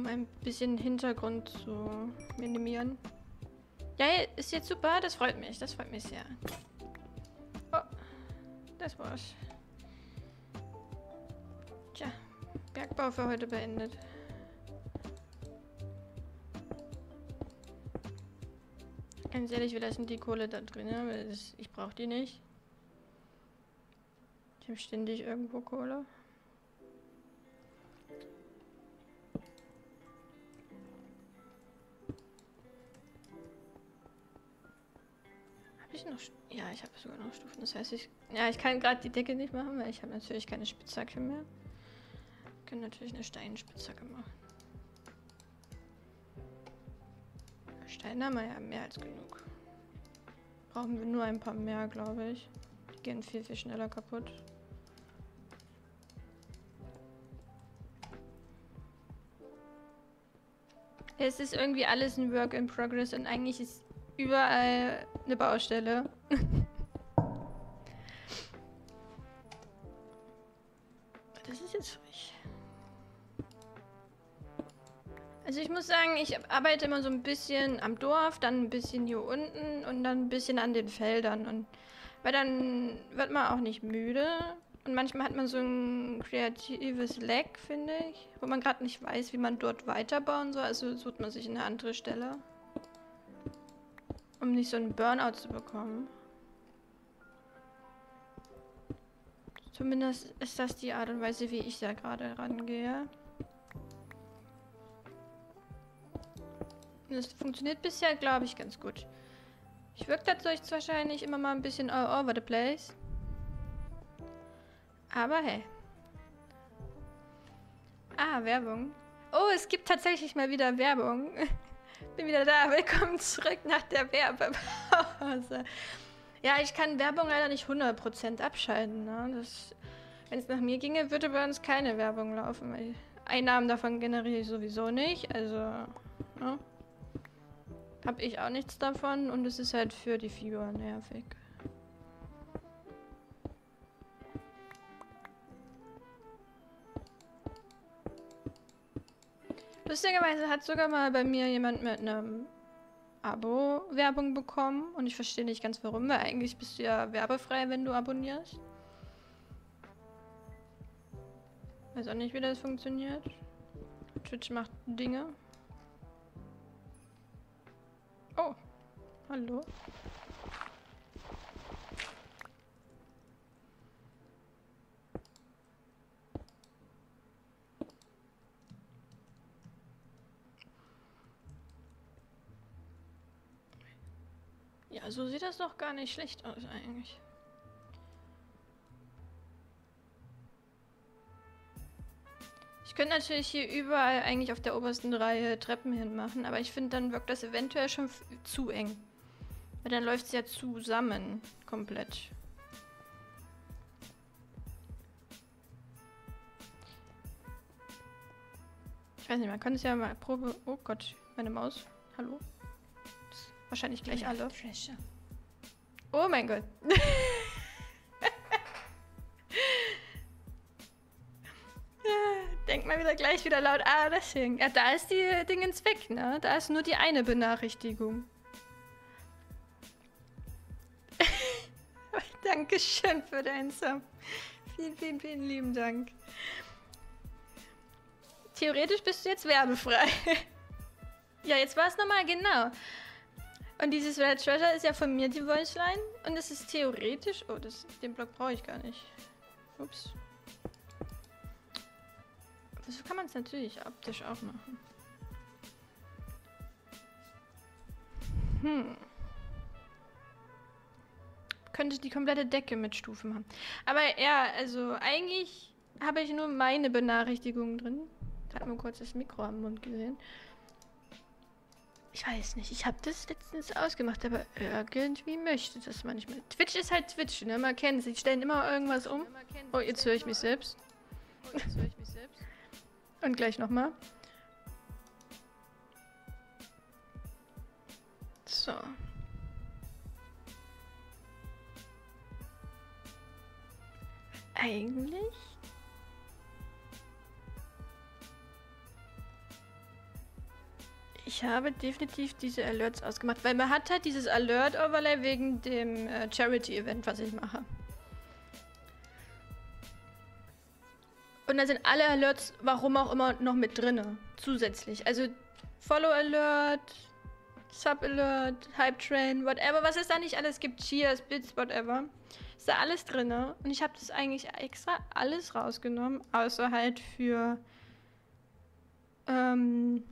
Ein bisschen Hintergrund zu minimieren. Ja, ist jetzt super, das freut mich, das freut mich sehr. Oh, das war's. Tja, Bergbau für heute beendet. Ganz ehrlich, wir lassen die Kohle da drin, weil das, ich brauche die nicht. Ich habe ständig irgendwo Kohle. Noch... Ja, ich habe sogar noch Stufen. Das heißt, ich... Ja, ich kann gerade die Decke nicht machen, weil ich habe natürlich keine Spitzhacke mehr. Ich kann natürlich eine Steinspitzhacke machen. Steine haben wir ja mehr als genug. Brauchen wir nur ein paar mehr, glaube ich. Die gehen viel, viel schneller kaputt. Es ist irgendwie alles ein Work in Progress und eigentlich ist überall eine Baustelle. das ist jetzt frisch. Also ich muss sagen, ich arbeite immer so ein bisschen am Dorf, dann ein bisschen hier unten und dann ein bisschen an den Feldern. Und weil dann wird man auch nicht müde. Und manchmal hat man so ein kreatives Lag, finde ich, wo man gerade nicht weiß, wie man dort weiterbauen soll. Also sucht man sich eine andere Stelle, um nicht so einen Burnout zu bekommen. Zumindest ist das die Art und Weise, wie ich da gerade rangehe. Das funktioniert bisher, glaube ich, ganz gut. Ich wirke dadurch wahrscheinlich immer mal ein bisschen all over the place. Aber hey. Ah, Werbung. Oh, es gibt tatsächlich mal wieder Werbung. (laughs) Bin wieder da. (laughs) Willkommen zurück nach der Werbepause. Ja, ich kann Werbung leider nicht 100% abschalten. Ne? Wenn es nach mir ginge, würde bei uns keine Werbung laufen. Weil Einnahmen davon generiere ich sowieso nicht. Also, ne? Hab ich auch nichts davon und es ist halt für die Figur nervig. Lustigerweise hat sogar mal bei mir jemand mit einem Abo Werbung bekommen und ich verstehe nicht ganz warum, weil eigentlich bist du ja werbefrei, wenn du abonnierst. Weiß auch nicht, wie das funktioniert. Twitch macht Dinge. Oh, hallo. So sieht das doch gar nicht schlecht aus eigentlich. Ich könnte natürlich hier überall eigentlich auf der obersten Reihe Treppen hinmachen, aber ich finde, dann wirkt das eventuell schon zu eng. Weil dann läuft es ja zusammen, komplett. Ich weiß nicht, man kann es ja mal Probe... Oh Gott, meine Maus. Hallo? Wahrscheinlich gleich alle. Oh mein Gott. (laughs) Denk mal wieder gleich wieder laut. Ah, deswegen. Ja, da ist die Dingens weg, ne? Da ist nur die eine Benachrichtigung. (laughs) Dankeschön für deinen Sub. Vielen, vielen, vielen lieben Dank. Theoretisch bist du jetzt werbefrei. (laughs) ja, jetzt war es nochmal genau. Und dieses Red Treasure ist ja von mir die Voiceline. Und es ist theoretisch... Oh, das, den Block brauche ich gar nicht. Ups. Das kann man es natürlich optisch auch machen. Hm. Könnte die komplette Decke mit Stufen machen. Aber ja, also eigentlich habe ich nur meine Benachrichtigungen drin. Hat man kurz das Mikro am Mund gesehen. Ich weiß nicht, ich habe das letztens ausgemacht, aber irgendwie möchte das manchmal. Twitch ist halt Twitch, ne? Man kennt es. Die stellen immer irgendwas um. Oh, jetzt höre ich mich selbst. Und gleich nochmal. So. Eigentlich Ich habe definitiv diese Alerts ausgemacht, weil man hat halt dieses Alert-Overlay wegen dem äh, Charity-Event, was ich mache. Und da sind alle Alerts, warum auch immer, noch mit drinne. Zusätzlich. Also Follow Alert, Sub Alert, Hype Train, whatever, was es da nicht alles gibt. Cheers, Bits, whatever. Ist da alles drinne. Und ich habe das eigentlich extra alles rausgenommen, außer halt für ähm,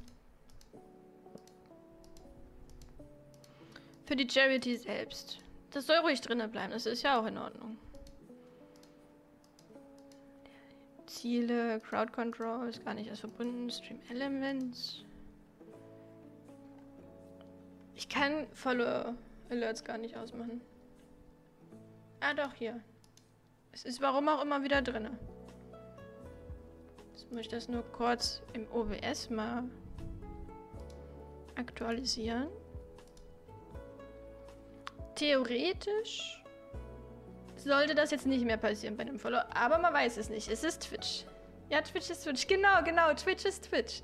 Für die Charity selbst. Das soll ruhig drinnen bleiben, das ist ja auch in Ordnung. Ziele, Crowd Control ist gar nicht als verbunden, Stream Elements. Ich kann Follow Alerts gar nicht ausmachen. Ah doch, hier. Es ist warum auch immer wieder drin. Jetzt muss ich das nur kurz im OBS mal aktualisieren. Theoretisch sollte das jetzt nicht mehr passieren bei dem Follow, aber man weiß es nicht. Es ist Twitch. Ja, Twitch ist Twitch. Genau, genau. Twitch ist Twitch.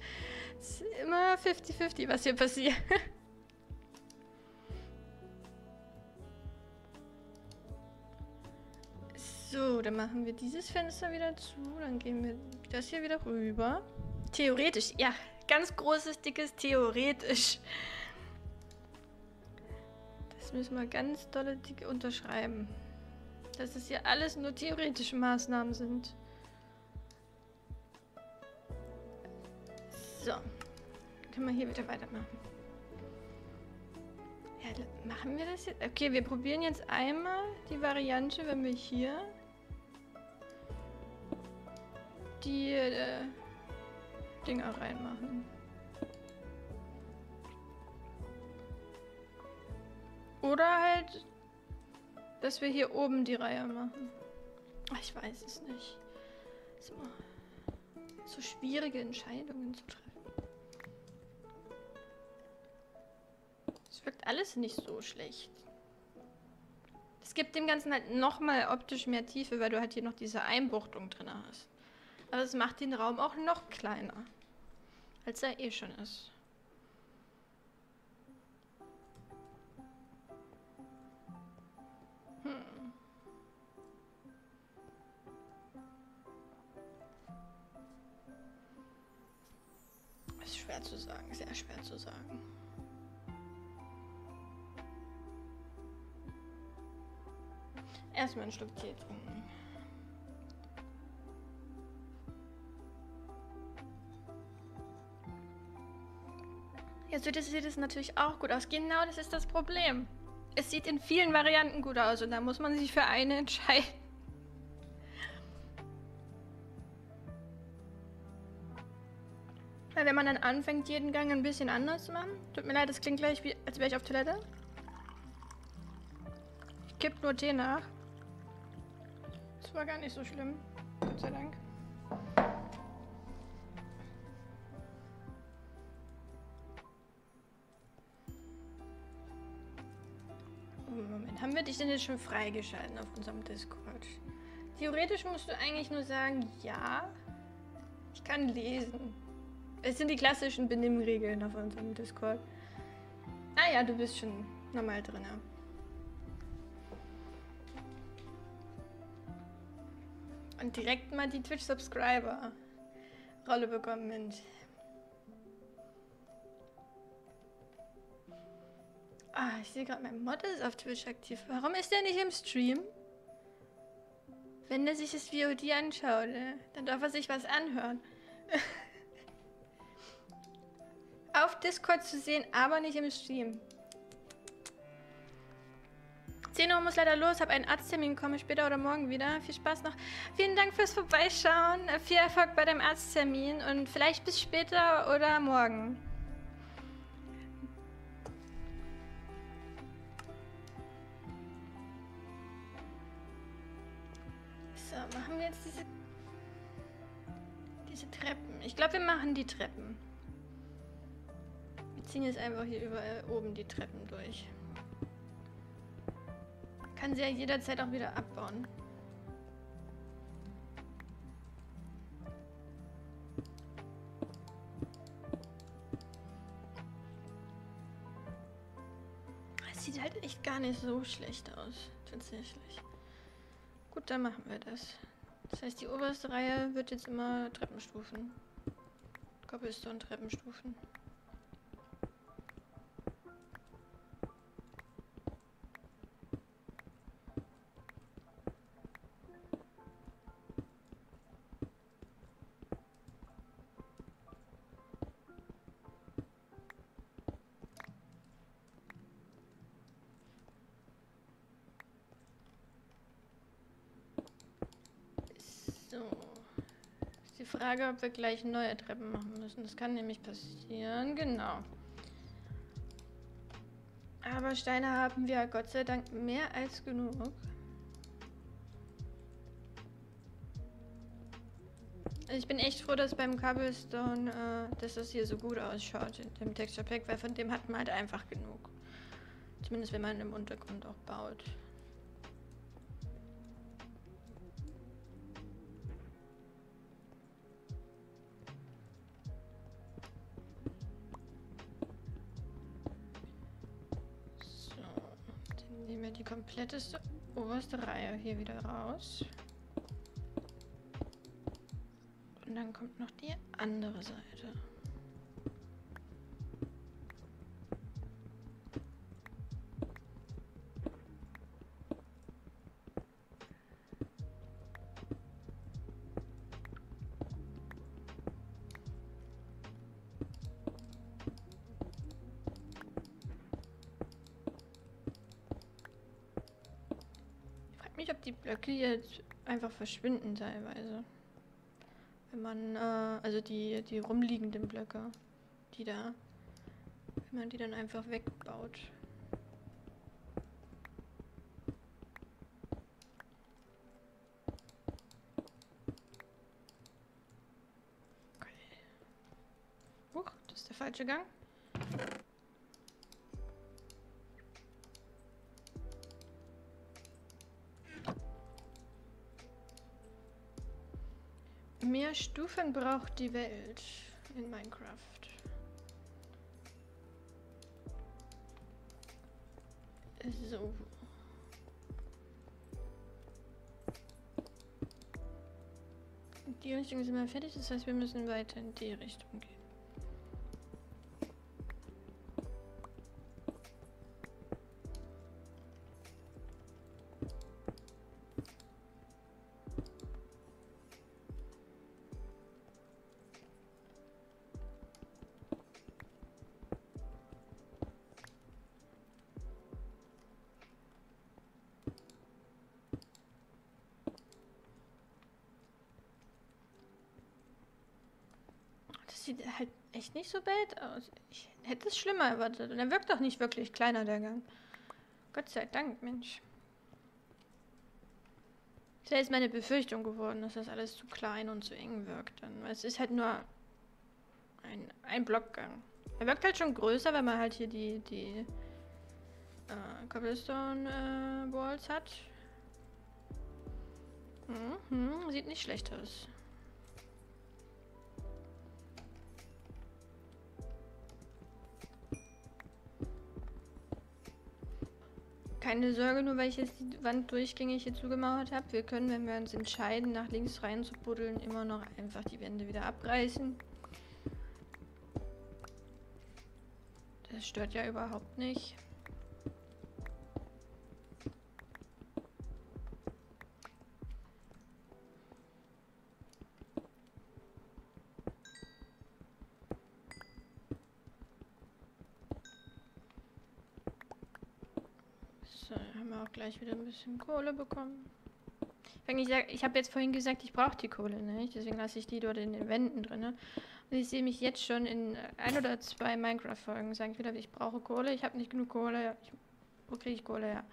Es ist immer 50-50, was hier passiert. (laughs) So, dann machen wir dieses Fenster wieder zu. Dann gehen wir das hier wieder rüber. Theoretisch, ja. Ganz großes, dickes Theoretisch. Müssen wir ganz dolle dick unterschreiben. Dass es hier alles nur theoretische Maßnahmen sind. So. Können wir hier wieder weitermachen. Ja, machen wir das jetzt? Okay, wir probieren jetzt einmal die Variante, wenn wir hier die äh, Dinger reinmachen. Oder halt, dass wir hier oben die Reihe machen. Ach, ich weiß es nicht. So, so schwierige Entscheidungen zu treffen. Es wirkt alles nicht so schlecht. Es gibt dem Ganzen halt nochmal optisch mehr Tiefe, weil du halt hier noch diese Einbuchtung drin hast. Aber es macht den Raum auch noch kleiner, als er eh schon ist. Schwer zu sagen, sehr schwer zu sagen. Erstmal ein Stück Tee trinken. Ja, so sieht es natürlich auch gut aus. Genau das ist das Problem. Es sieht in vielen Varianten gut aus und da muss man sich für eine entscheiden. Weil wenn man dann anfängt, jeden Gang ein bisschen anders zu machen. Tut mir leid, das klingt gleich, wie, als wäre ich auf Toilette. Ich kipp nur Tee nach. Das war gar nicht so schlimm. Gott sei Dank. Moment, haben wir dich denn jetzt schon freigeschalten auf unserem Discord? Theoretisch musst du eigentlich nur sagen, ja, ich kann lesen. Es sind die klassischen Benimmregeln auf unserem Discord. Ah ja, du bist schon normal drin. Und direkt mal die Twitch-Subscriber-Rolle bekommen, Mensch. Ah, ich sehe gerade, mein Mod ist auf Twitch aktiv. Warum ist der nicht im Stream? Wenn er sich das VOD anschaut, ne? dann darf er sich was anhören. (laughs) auf Discord zu sehen, aber nicht im Stream. 10 Uhr muss leider los, habe einen Arzttermin, komme später oder morgen wieder. Viel Spaß noch. Vielen Dank fürs Vorbeischauen. Viel Erfolg bei dem Arzttermin und vielleicht bis später oder morgen. So, machen wir jetzt diese, diese Treppen. Ich glaube, wir machen die Treppen. Ziehen jetzt einfach hier überall oben die Treppen durch. Kann sie ja jederzeit auch wieder abbauen. Es sieht halt echt gar nicht so schlecht aus, tatsächlich. Gut, dann machen wir das. Das heißt, die oberste Reihe wird jetzt immer Treppenstufen. Cobblestone-Treppenstufen. Frage, ob wir gleich neue Treppen machen müssen. Das kann nämlich passieren, genau. Aber Steine haben wir Gott sei Dank mehr als genug. Ich bin echt froh, dass beim Cobblestone, äh, dass das hier so gut ausschaut in dem Texture Pack, weil von dem hat man halt einfach genug. Zumindest wenn man im Untergrund auch baut. Kompletteste oberste Reihe hier wieder raus. Und dann kommt noch die andere Seite. Die einfach verschwinden teilweise. Wenn man, äh, also die, die rumliegenden Blöcke, die da, wenn man die dann einfach wegbaut. Das ist der falsche Gang. Mehr Stufen braucht die Welt in Minecraft. So. Die Richtung ist immer fertig, das heißt, wir müssen weiter in die Richtung gehen. Sieht halt echt nicht so bad aus. Ich hätte es schlimmer erwartet. Und er wirkt doch nicht wirklich kleiner, der Gang. Gott sei Dank, Mensch. Das jetzt meine Befürchtung geworden, dass das alles zu klein und zu eng wirkt. Dann. Es ist halt nur ein, ein Blockgang. Er wirkt halt schon größer, wenn man halt hier die, die äh, Cobblestone äh, Walls hat. Mhm, sieht nicht schlecht aus. Keine Sorge, nur weil ich jetzt die Wand durchgängig hier zugemauert habe. Wir können, wenn wir uns entscheiden, nach links rein zu buddeln, immer noch einfach die Wände wieder abreißen. Das stört ja überhaupt nicht. Gleich wieder ein bisschen Kohle bekommen. Ich, ich habe jetzt vorhin gesagt, ich brauche die Kohle nicht. Deswegen lasse ich die dort in den Wänden drin. Und ich sehe mich jetzt schon in ein oder zwei Minecraft-Folgen sagen wieder, ich brauche Kohle, ich habe nicht genug Kohle. Ich, wo kriege ich Kohle her?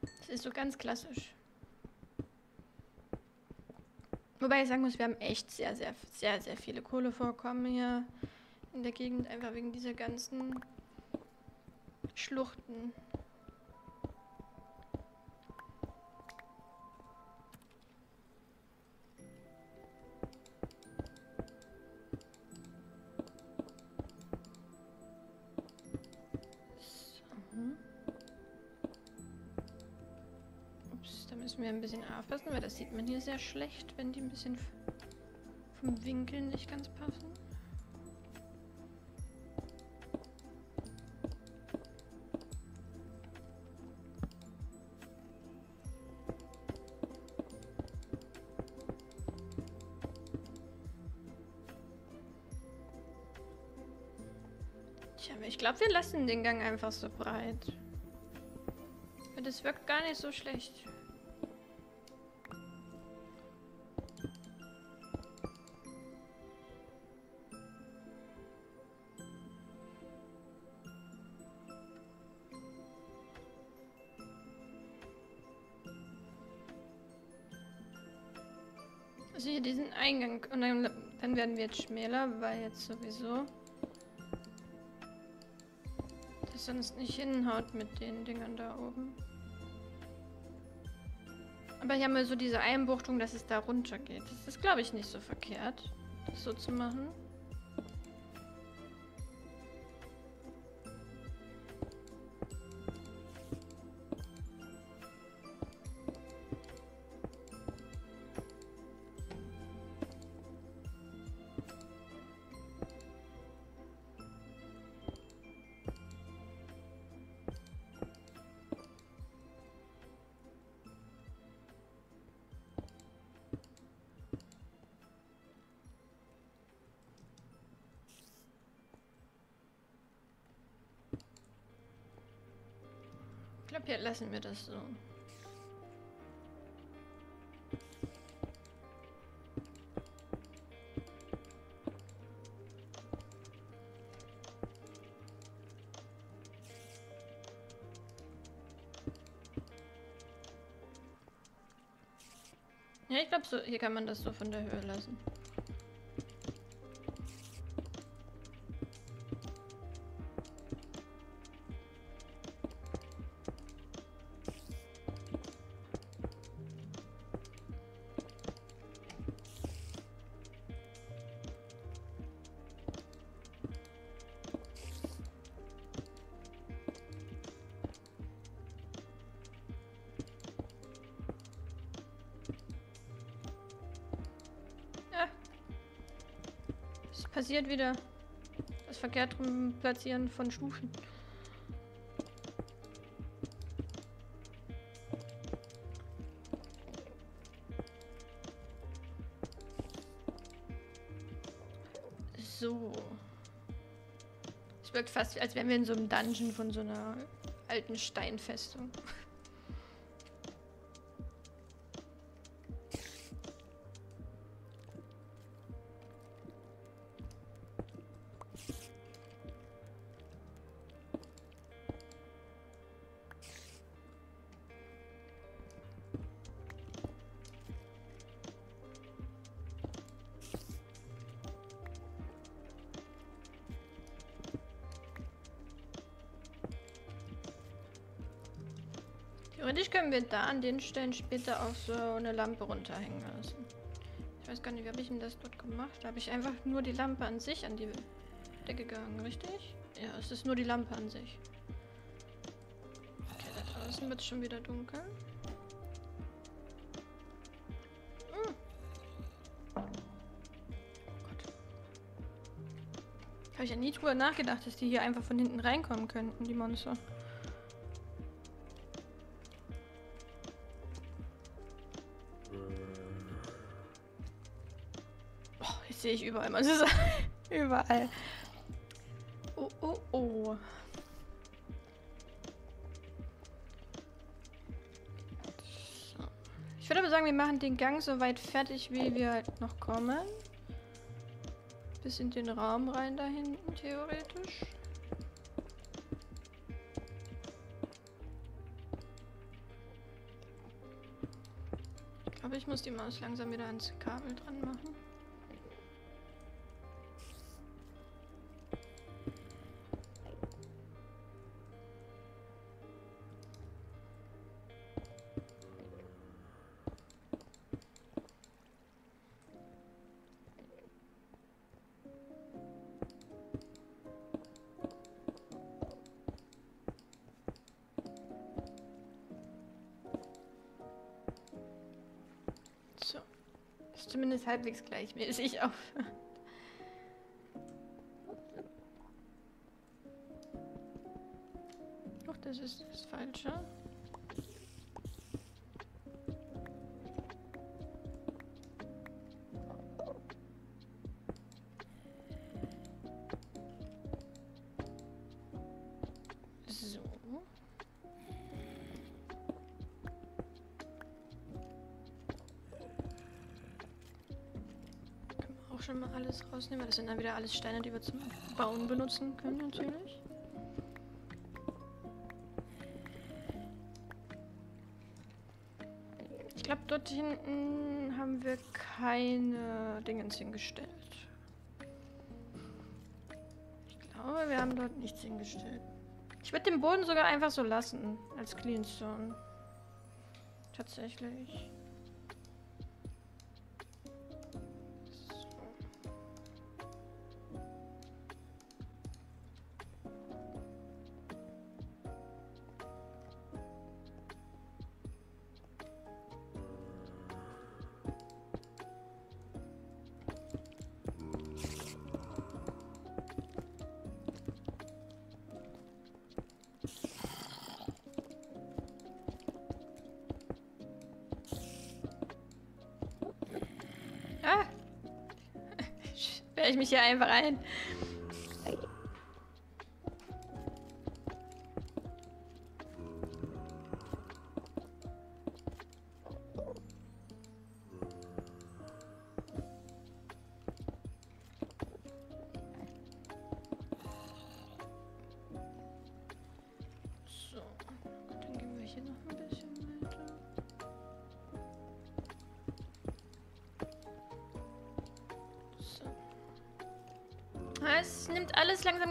Das ist so ganz klassisch. Wobei ich sagen muss, wir haben echt sehr, sehr, sehr, sehr viele Kohlevorkommen hier. in der Gegend, einfach wegen dieser ganzen Schluchten. Wir ein bisschen aufpassen, weil das sieht man hier sehr schlecht, wenn die ein bisschen vom Winkel nicht ganz passen. Tja, ich glaube, wir lassen den Gang einfach so breit. Das wirkt gar nicht so schlecht. Eingang. Und dann, dann werden wir jetzt schmäler, weil jetzt sowieso das sonst nicht hinhaut mit den Dingern da oben. Aber hier haben wir so diese Einbuchtung, dass es da runter geht. Das ist, glaube ich, nicht so verkehrt, das so zu machen. Lassen wir das so. Ja, ich glaube, so, hier kann man das so von der Höhe lassen. Passiert wieder. Das verkehrt rum Platzieren von Stufen. So. Es wirkt fast, als wären wir in so einem Dungeon von so einer alten Steinfestung. Können wir da an den Stellen später auch so eine Lampe runterhängen lassen. Ich weiß gar nicht, wie habe ich denn das dort gemacht? Da habe ich einfach nur die Lampe an sich an die Decke gehangen, richtig? Ja, es ist nur die Lampe an sich. Okay, da draußen wird es schon wieder dunkel. Hm. Habe ich ja nie drüber nachgedacht, dass die hier einfach von hinten reinkommen könnten, die Monster. Sehe ich überall. Man ist (laughs) überall. Oh, oh, oh. So. Ich würde aber sagen, wir machen den Gang so weit fertig, wie wir halt noch kommen. Bis in den Raum rein da hinten, theoretisch. Glaube, ich muss die Maus langsam wieder ans Kabel dran machen. Zumindest halbwegs gleichmäßig auf. Mal alles rausnehmen, das sind dann wieder alles Steine, die wir zum Bauen benutzen können natürlich. Ich glaube, dort hinten haben wir keine Dingens hingestellt. Ich glaube, wir haben dort nichts hingestellt. Ich würde den Boden sogar einfach so lassen, als Cleanstone. Tatsächlich. Mich hier einfach ein.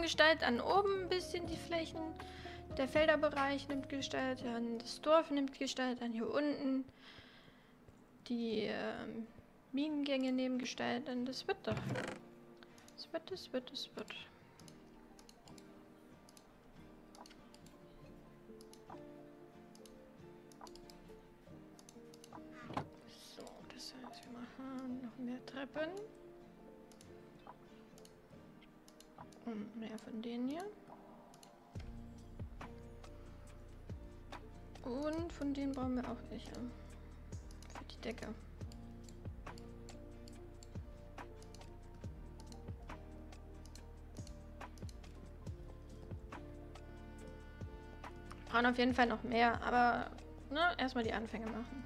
Langsam Gestalt an. Oben ein bisschen die Flächen. Der Felderbereich nimmt Gestalt an. Das Dorf nimmt Gestalt an. Hier unten. Die ähm, Minengänge nehmen Gestalt an. Das wird doch. Es wird, es wird, es wird. Welche. Für die Decke. Wir brauchen auf jeden Fall noch mehr, aber ne, erstmal die Anfänge machen.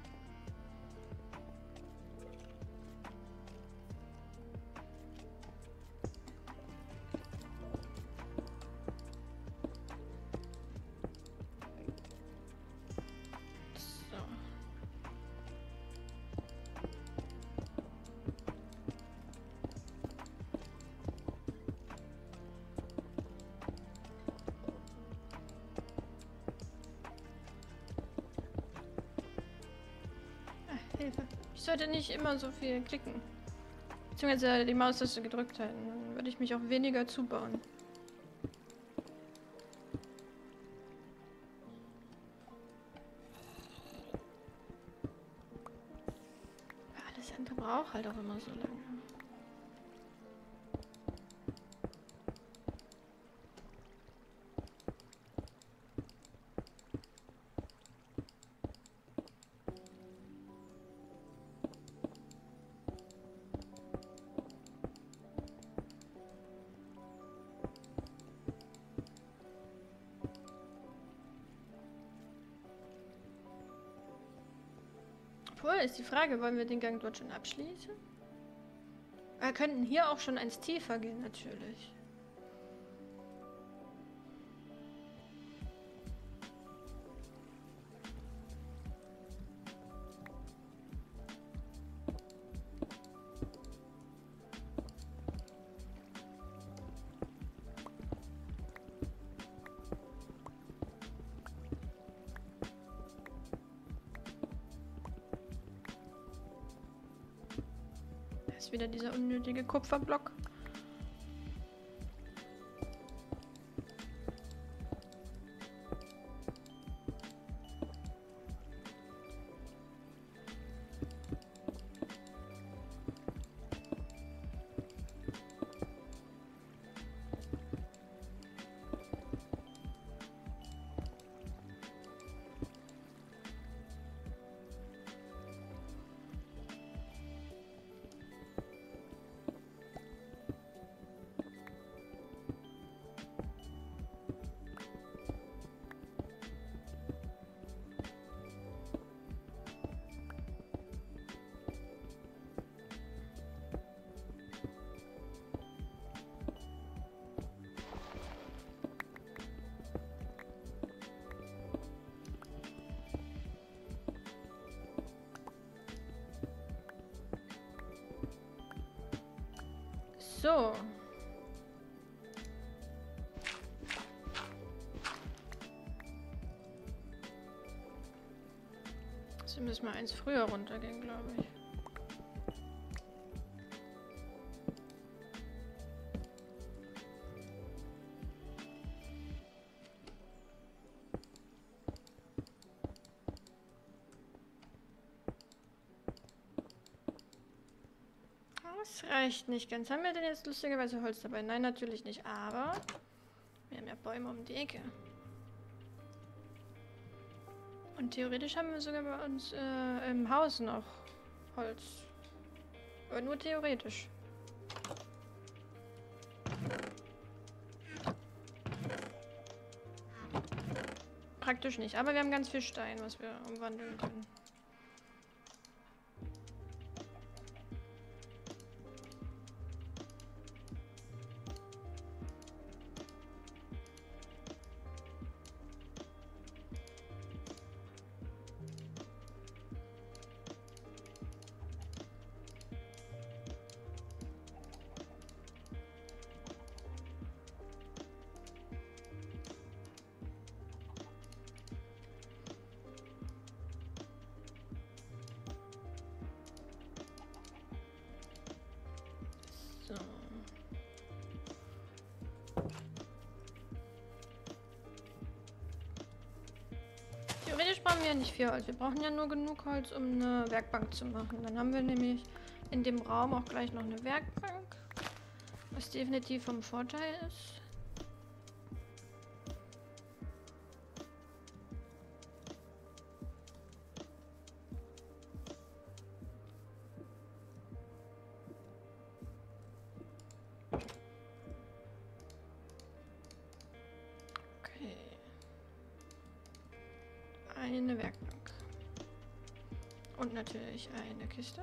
Ich sollte nicht immer so viel klicken. Beziehungsweise die Maustaste gedrückt halten. Dann würde ich mich auch weniger zubauen. Ist die Frage, wollen wir den Gang dort schon abschließen? Wir könnten hier auch schon eins tiefer gehen, natürlich. Unnötige Kupferblock. Mal eins früher runtergehen, glaube ich. Das reicht nicht ganz. Haben wir denn jetzt lustigerweise Holz dabei? Nein, natürlich nicht. Aber wir haben ja Bäume um die Ecke. Und theoretisch haben wir sogar bei uns äh, im Haus noch Holz. Aber nur theoretisch. Praktisch nicht. Aber wir haben ganz viel Stein, was wir umwandeln können. Viel Holz. Wir brauchen ja nur genug Holz, um eine Werkbank zu machen. Dann haben wir nämlich in dem Raum auch gleich noch eine Werkbank. Was definitiv vom Vorteil ist. Kiste.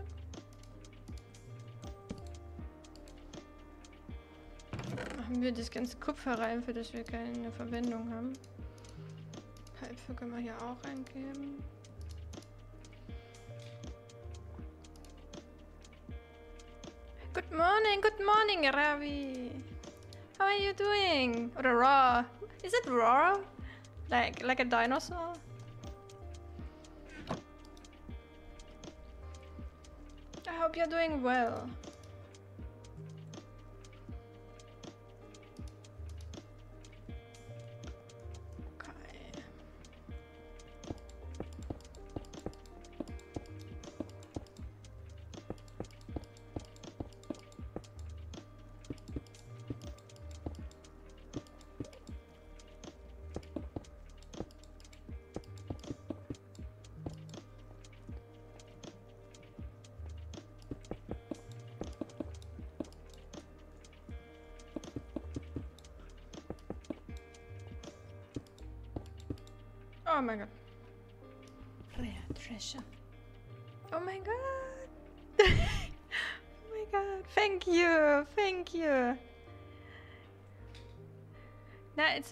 Machen wir das ganze Kupfer rein, für das wir keine Verwendung haben. Halbfür können wir hier auch eingeben. Good morning, good morning, Ravi. How are you doing? Or raw? Is it raw? Like like a dinosaur? Hope you're doing well.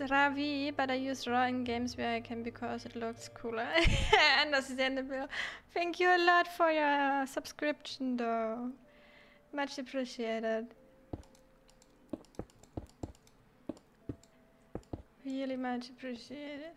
Ravi, but I use raw in games where I can because it looks cooler. (laughs) and Understandable. Thank you a lot for your subscription, though. Much appreciated. Really much appreciated.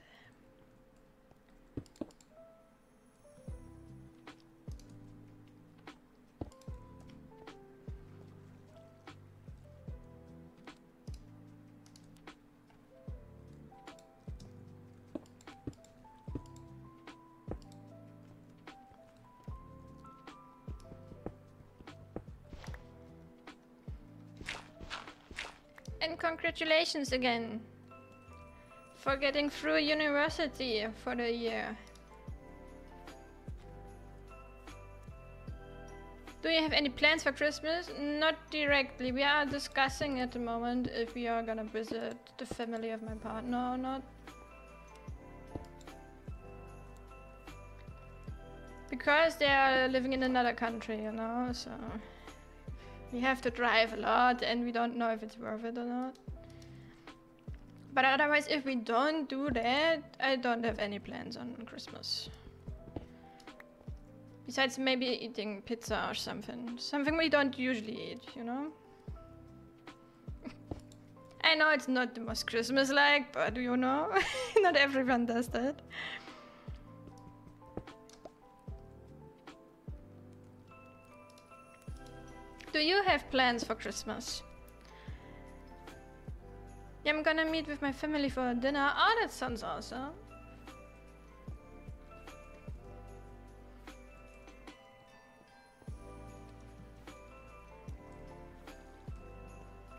Congratulations again for getting through university for the year. Do you have any plans for Christmas? Not directly. We are discussing at the moment if we are gonna visit the family of my partner or not. Because they are living in another country, you know, so we have to drive a lot and we don't know if it's worth it or not. But otherwise, if we don't do that, I don't have any plans on Christmas. Besides maybe eating pizza or something. Something we don't usually eat, you know? (laughs) I know it's not the most Christmas-like, but you know, (laughs) not everyone does that. Do you have plans for Christmas? Yeah, I'm gonna meet with my family for dinner. Oh, that sounds awesome.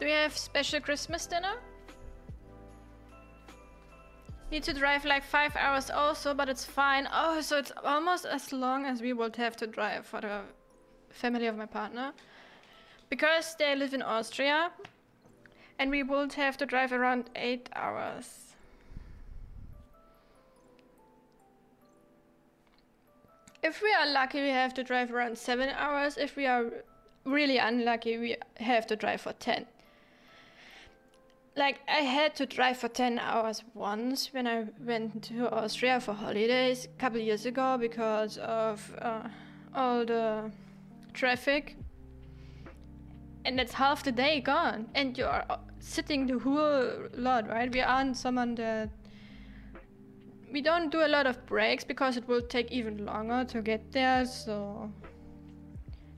Do we have special Christmas dinner? Need to drive like five hours also, but it's fine. Oh, so it's almost as long as we would have to drive for the family of my partner. Because they live in Austria, and we would have to drive around eight hours. If we are lucky, we have to drive around seven hours. If we are really unlucky, we have to drive for 10. Like, I had to drive for 10 hours once when I went to Austria for holidays a couple years ago because of uh, all the traffic and that's half the day gone. And you're uh, sitting the whole lot right? We aren't someone that we don't do a lot of breaks because it will take even longer to get there so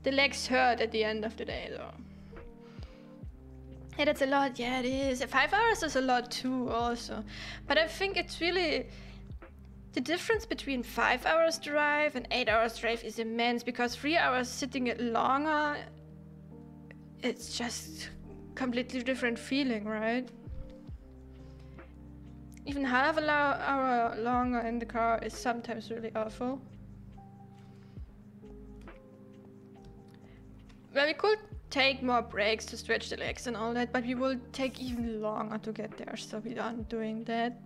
the legs hurt at the end of the day though. Yeah that's a lot yeah it is. Five hours is a lot too also. But i think it's really the difference between five hours drive and eight hours drive is immense because three hours sitting it longer it's just completely different feeling, right? Even half an hour longer in the car is sometimes really awful. Well, we could take more breaks to stretch the legs and all that, but we will take even longer to get there, so we aren't doing that.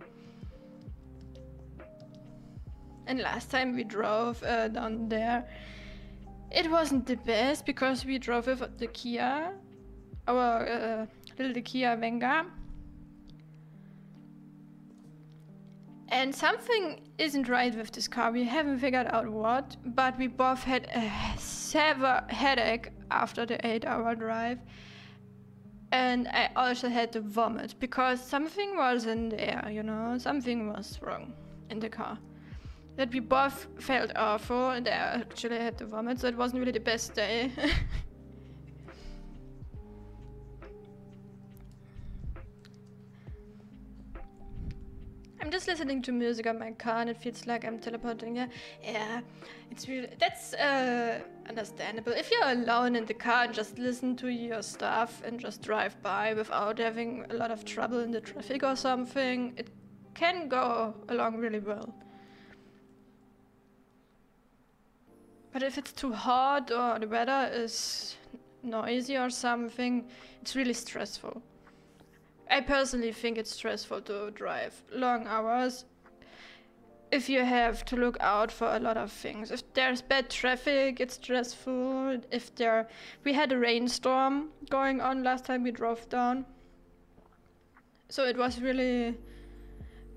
And last time we drove uh, down there, it wasn't the best because we drove with the Kia, our uh, little Kia Venga. And something isn't right with this car. We haven't figured out what, but we both had a severe headache after the eight hour drive. And I also had to vomit because something was in the air, you know, something was wrong in the car that we both felt awful and I actually had to vomit, so it wasn't really the best day. (laughs) I'm just listening to music on my car and it feels like I'm teleporting. Yeah, yeah, it's really that's uh, understandable. If you're alone in the car and just listen to your stuff and just drive by without having a lot of trouble in the traffic or something, it can go along really well. But if it's too hot or the weather is noisy or something, it's really stressful. I personally think it's stressful to drive long hours if you have to look out for a lot of things. If there's bad traffic, it's stressful. If there, we had a rainstorm going on last time we drove down. So it was really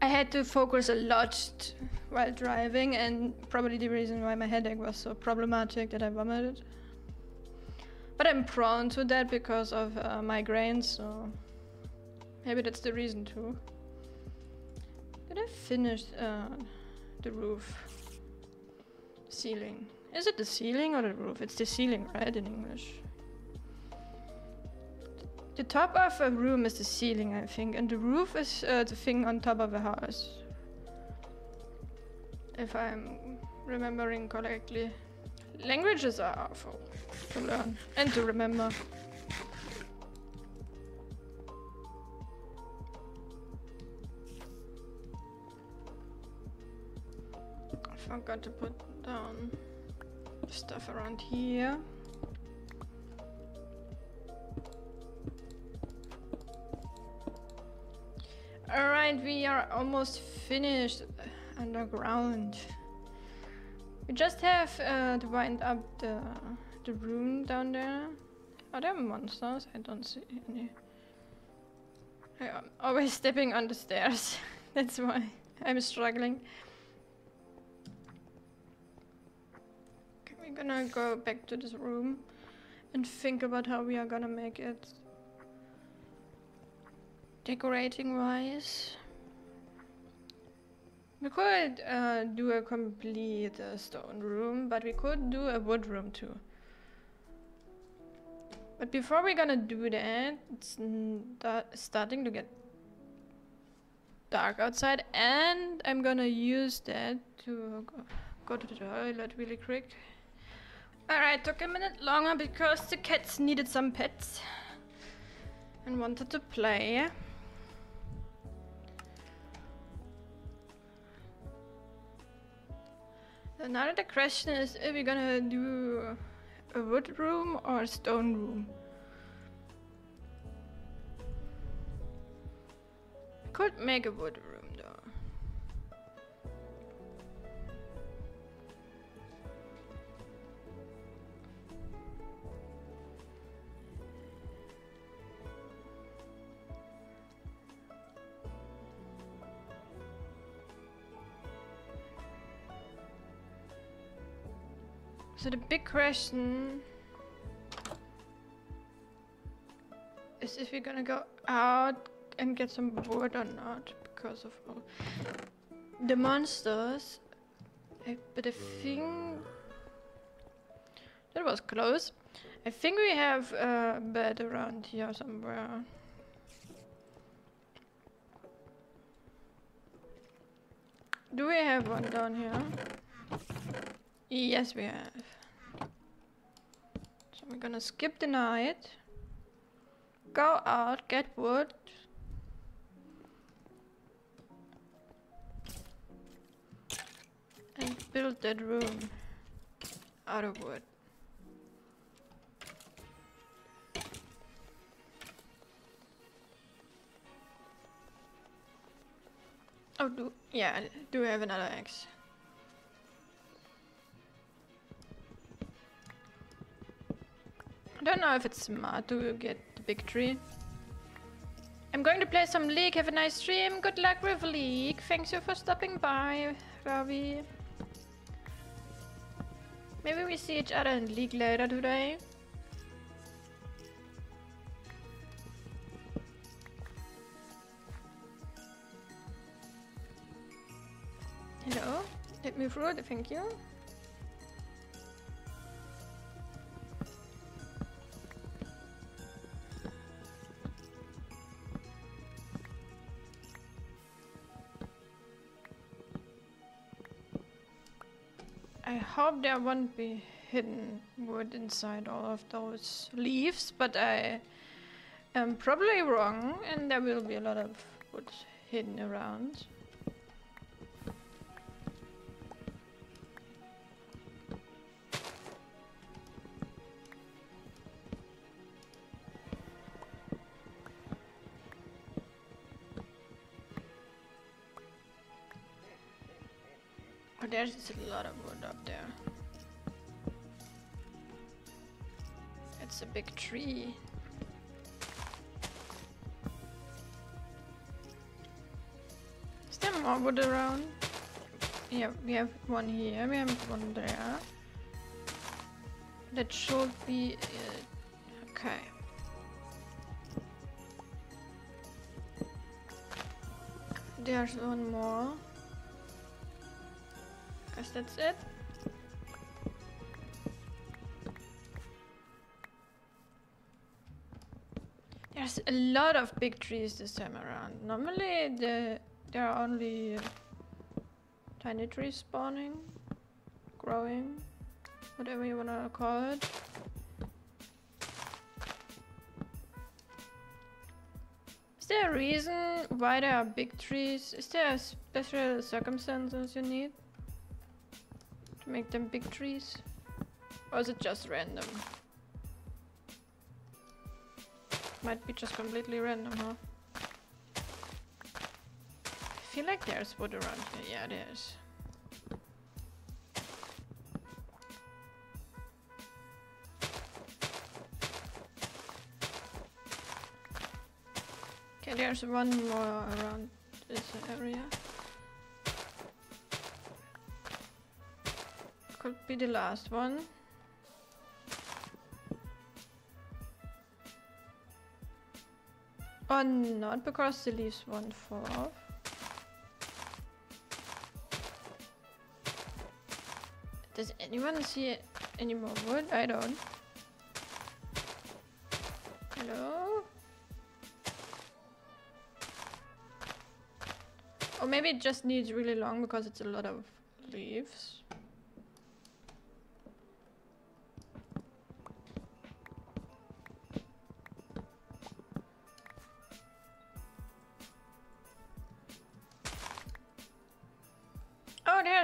I had to focus a lot while driving, and probably the reason why my headache was so problematic that I vomited. But I'm prone to that because of uh, migraines, so maybe that's the reason too. Did I finish uh, the roof? Ceiling. Is it the ceiling or the roof? It's the ceiling, right, in English? The top of a room is the ceiling, I think, and the roof is uh, the thing on top of a house. If I'm remembering correctly. Languages are awful to learn and to remember. I forgot to put down stuff around here. Alright, we are almost finished underground. We just have uh, to wind up the, the room down there. Are there monsters? I don't see any. I'm always stepping on the stairs. (laughs) That's why I'm struggling. Okay, we're gonna go back to this room and think about how we are gonna make it decorating wise. We could uh, do a complete uh, stone room, but we could do a wood room too. But before we're gonna do that, it's starting to get dark outside, and I'm gonna use that to go, go to the toilet really quick. Alright, took a minute longer because the cats needed some pets and wanted to play. Now the question is if we're gonna do a wood room or a stone room. Could make a wood room. So the big question is if we're gonna go out and get some wood or not because of all the monsters. I, but I think that was close. I think we have a bed around here somewhere. Do we have one down here? Yes, we have. So we're gonna skip the night. Go out, get wood. And build that room out of wood. Oh, do yeah, do we have another axe? Don't know if it's smart to get the big tree. I'm going to play some League. Have a nice stream. Good luck with League. Thanks you for stopping by, Ravi. Maybe we see each other in League later today. Hello. Let me through. Thank you. Hope there won't be hidden wood inside all of those leaves, but I am probably wrong and there will be a lot of wood hidden around. Oh, there's a lot of up there. It's a big tree. Is there more wood around? Yeah, we have one here, we have one there. That should be it. Okay. There's one more guess that's it. There's a lot of big trees this time around. Normally the, there are only tiny trees spawning, growing, whatever you wanna call it. Is there a reason why there are big trees? Is there special circumstances you need? to make them big trees? Or is it just random? Might be just completely random, huh? I feel like there's wood around here. Yeah, there's. Okay, there's one more around this area. could be the last one. Not, because the leaves won't fall off. Does anyone see any more wood? I don't. Hello? Or maybe it just needs really long because it's a lot of leaves.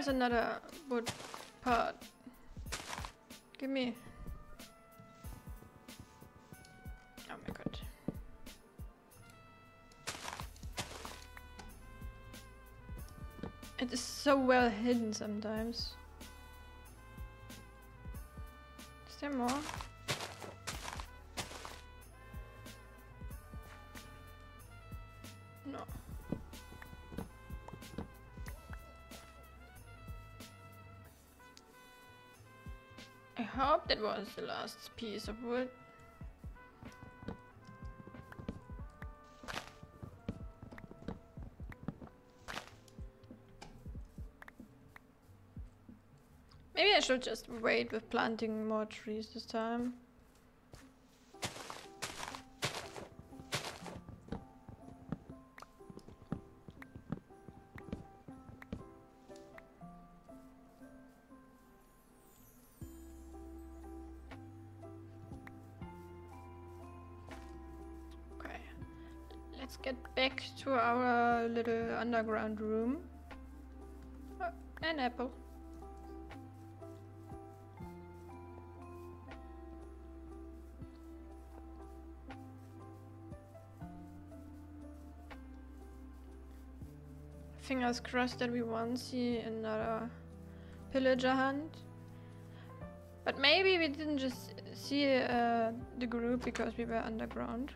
There's another wood part. Give me. Oh my god. It is so well hidden sometimes. Is there more? Was the last piece of wood. Maybe I should just wait with planting more trees this time. Underground room. Oh, an apple. Fingers crossed that we won't see another pillager hunt. But maybe we didn't just see uh, the group because we were underground.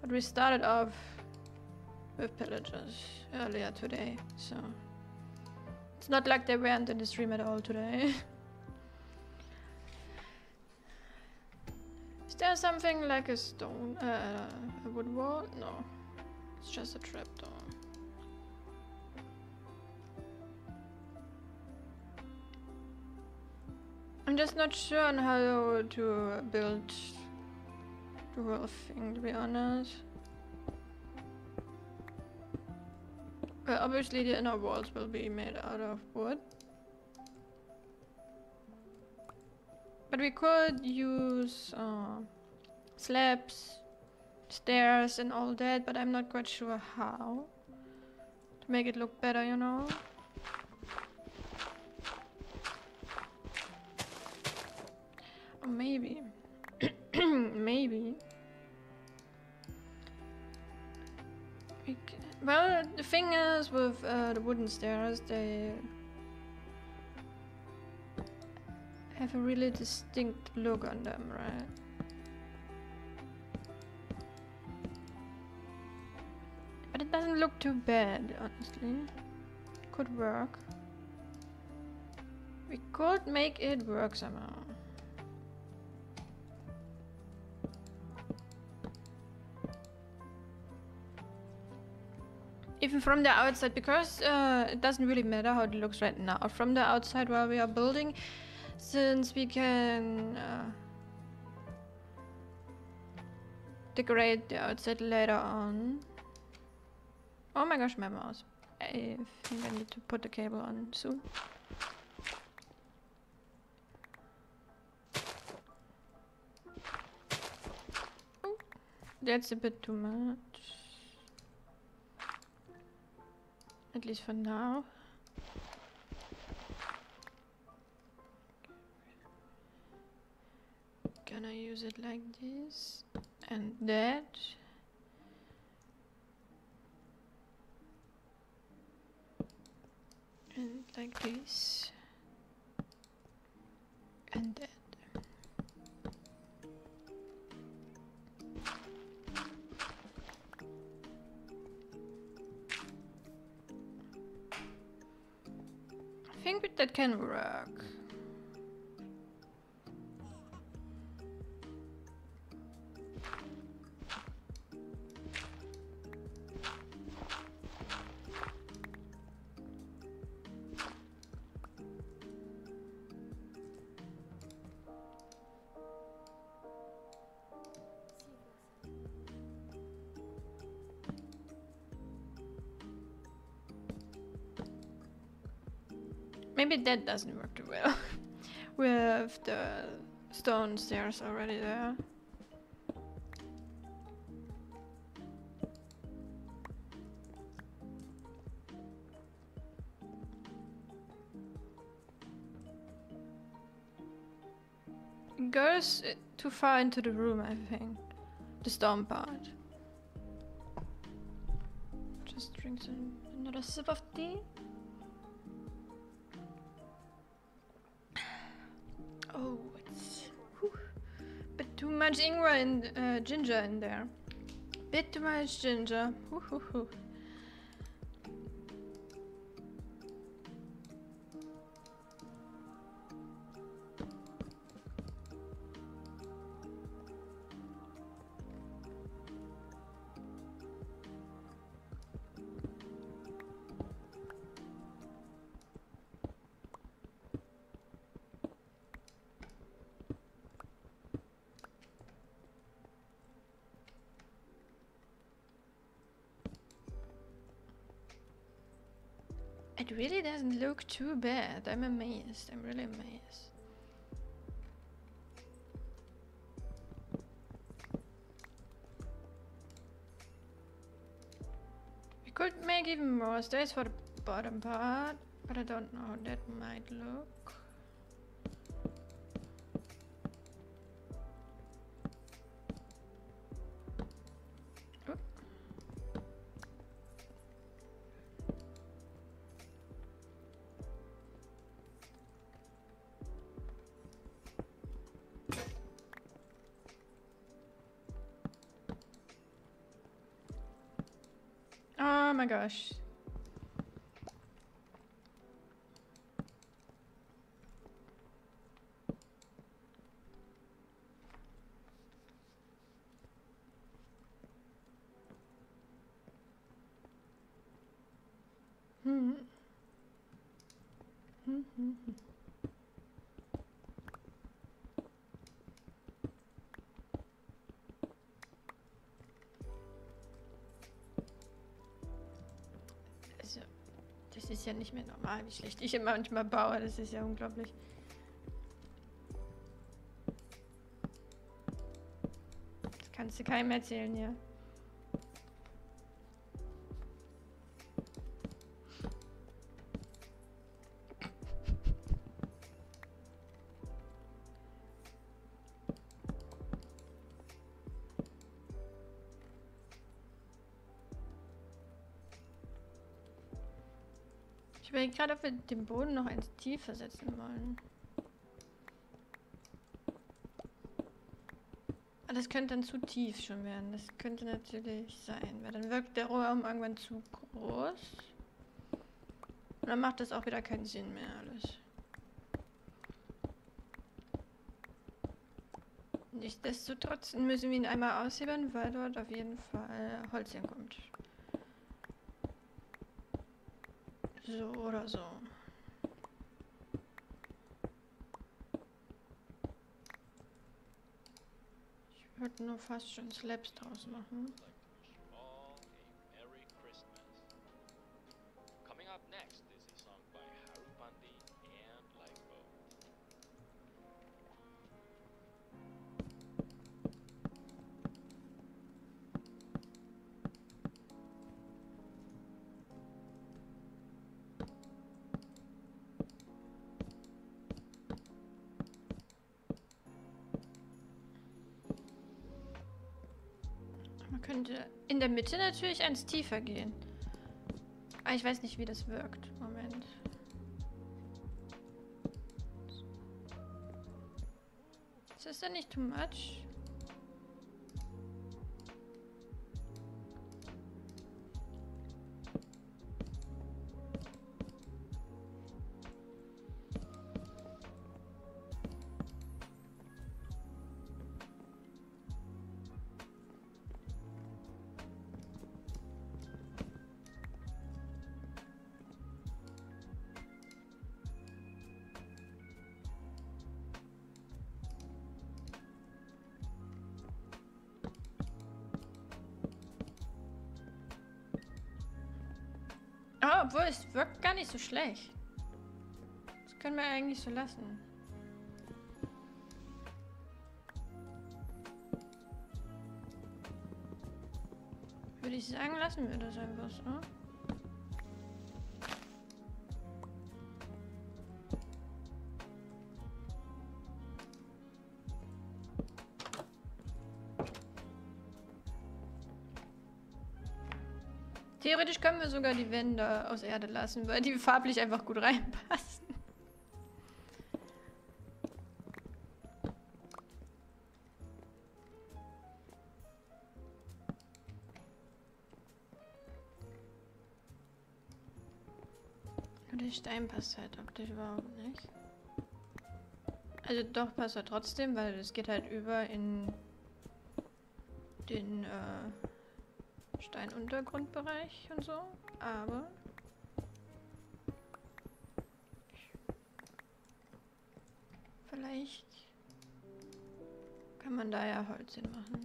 But we started off with pillagers earlier today, so it's not like they weren't in the stream at all today. Is there something like a stone, uh, a wood wall? No, it's just a trapdoor. I'm just not sure on how to build the whole thing, to be honest. Obviously the inner walls will be made out of wood. But we could use uh, slabs, stairs and all that, but I'm not quite sure how. To make it look better, you know? Maybe. (clears throat) maybe. Well, the thing is with uh, the wooden stairs, they have a really distinct look on them, right? But it doesn't look too bad, honestly. Could work. We could make it work somehow. Even from the outside, because uh, it doesn't really matter how it looks right now. From the outside while we are building, since we can uh, decorate the outside later on. Oh my gosh, my mouse. I think I need to put the cable on soon. That's a bit too much. At least for now. Gonna use it like this and that. And like this. And that. Think that can work. Maybe that doesn't work too well. (laughs) With the stone stairs already there. goes uh, too far into the room, I think. The stone part. Just drink some, another sip of tea. Oh, it's whew, bit too much ingwer and uh, ginger in there. Bit too much ginger. Look too bad. I'm amazed. I'm really amazed. We could make even more stairs for the bottom part, but I don't know how that might look. Gosh. Ja nicht mehr normal, wie schlecht ich immer manchmal baue. Das ist ja unglaublich. Das kannst du keinem erzählen hier. Gerade, ob wir den Boden noch eins tiefer setzen wollen. Das könnte dann zu tief schon werden. Das könnte natürlich sein, weil dann wirkt der Raum irgendwann zu groß. Und dann macht das auch wieder keinen Sinn mehr alles. Nichtsdestotrotz müssen wir ihn einmal aushebeln, weil dort auf jeden Fall Holz hinkommt. So oder so. Ich würde nur fast schon Slabs draus machen. Man könnte in der Mitte natürlich eins tiefer gehen. Aber ich weiß nicht, wie das wirkt. Moment. Ist das denn nicht too much? Obwohl es wirkt gar nicht so schlecht. können wir eigentlich so lassen. Würde ich sagen, lassen wir das einfach so. Können wir sogar die Wände aus Erde lassen, weil die farblich einfach gut reinpassen. Nur der Stein passt halt optisch überhaupt nicht. Also doch passt er trotzdem, weil es geht halt über in den äh, Steinuntergrundbereich und so. Aber vielleicht kann man da ja Holz hinmachen.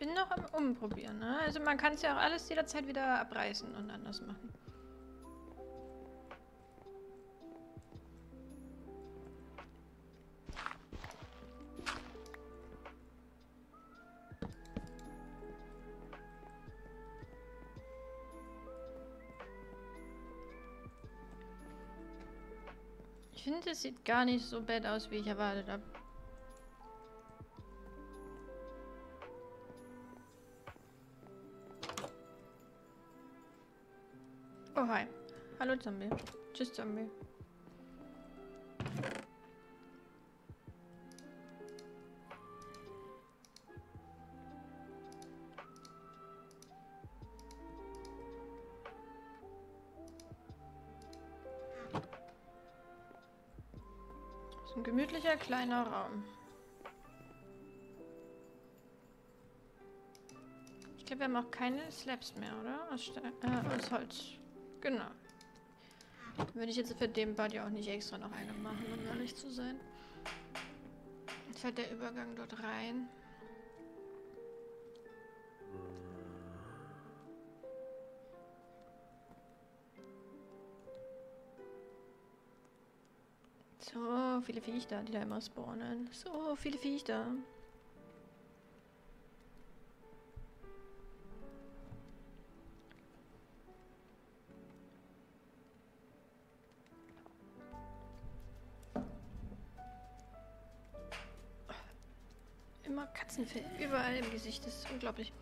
Bin noch am Umprobieren, ne? Also man kann es ja auch alles jederzeit wieder abreißen und anders machen. Ich finde, es sieht gar nicht so bad aus, wie ich erwartet habe. Hallo, Zombie. Tschüss, Zombie. So ein gemütlicher kleiner Raum. Ich glaube, wir haben auch keine Slabs mehr, oder? Aus, Ste äh, aus Holz. Genau. Würde ich jetzt für den Part ja auch nicht extra noch eine machen, um ehrlich zu sein. Jetzt halt der Übergang dort rein. So viele Viecher, die da immer spawnen. So viele Viecher. Überall im Gesicht. Das ist unglaublich.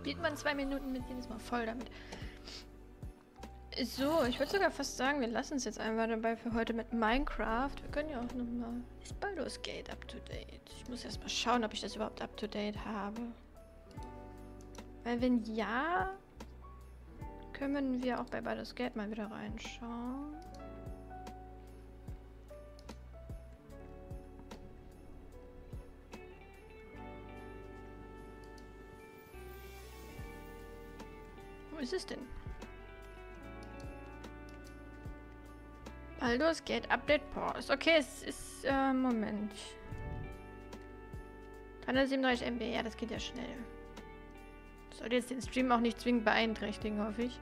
Spielt man zwei Minuten mit jedes Mal voll damit. So, ich würde sogar fast sagen, wir lassen es jetzt einfach dabei für heute mit Minecraft. Wir können ja auch nochmal... Ist Baldur's Gate up to date? Ich muss erst mal schauen, ob ich das überhaupt up to date habe. Weil wenn ja, können wir auch bei Baldur's Gate mal wieder reinschauen. Ist es denn? Baldur's Gate Update Pause. Okay, es ist, äh, Moment. 337 MB, ja, das geht ja schnell. Sollte jetzt den Stream auch nicht zwingend beeinträchtigen, hoffe ich.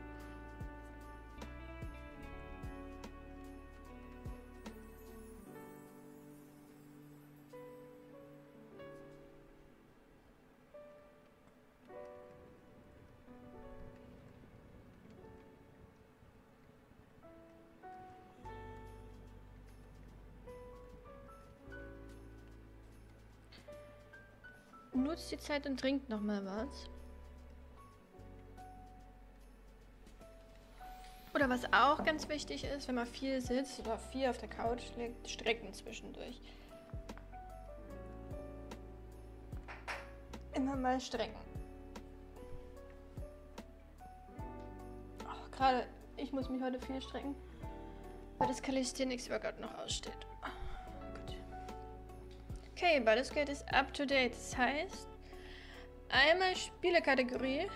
Nutzt die Zeit und trinkt noch mal was. Oder was auch ganz wichtig ist, wenn man viel sitzt oder viel auf der Couch liegt, strecken zwischendurch. Immer mal strecken. Gerade ich muss mich heute viel strecken, weil das Calisthenics Workout noch aussteht. Okay, Baldur's Gate ist up to date. Das heißt, einmal Spielekategorie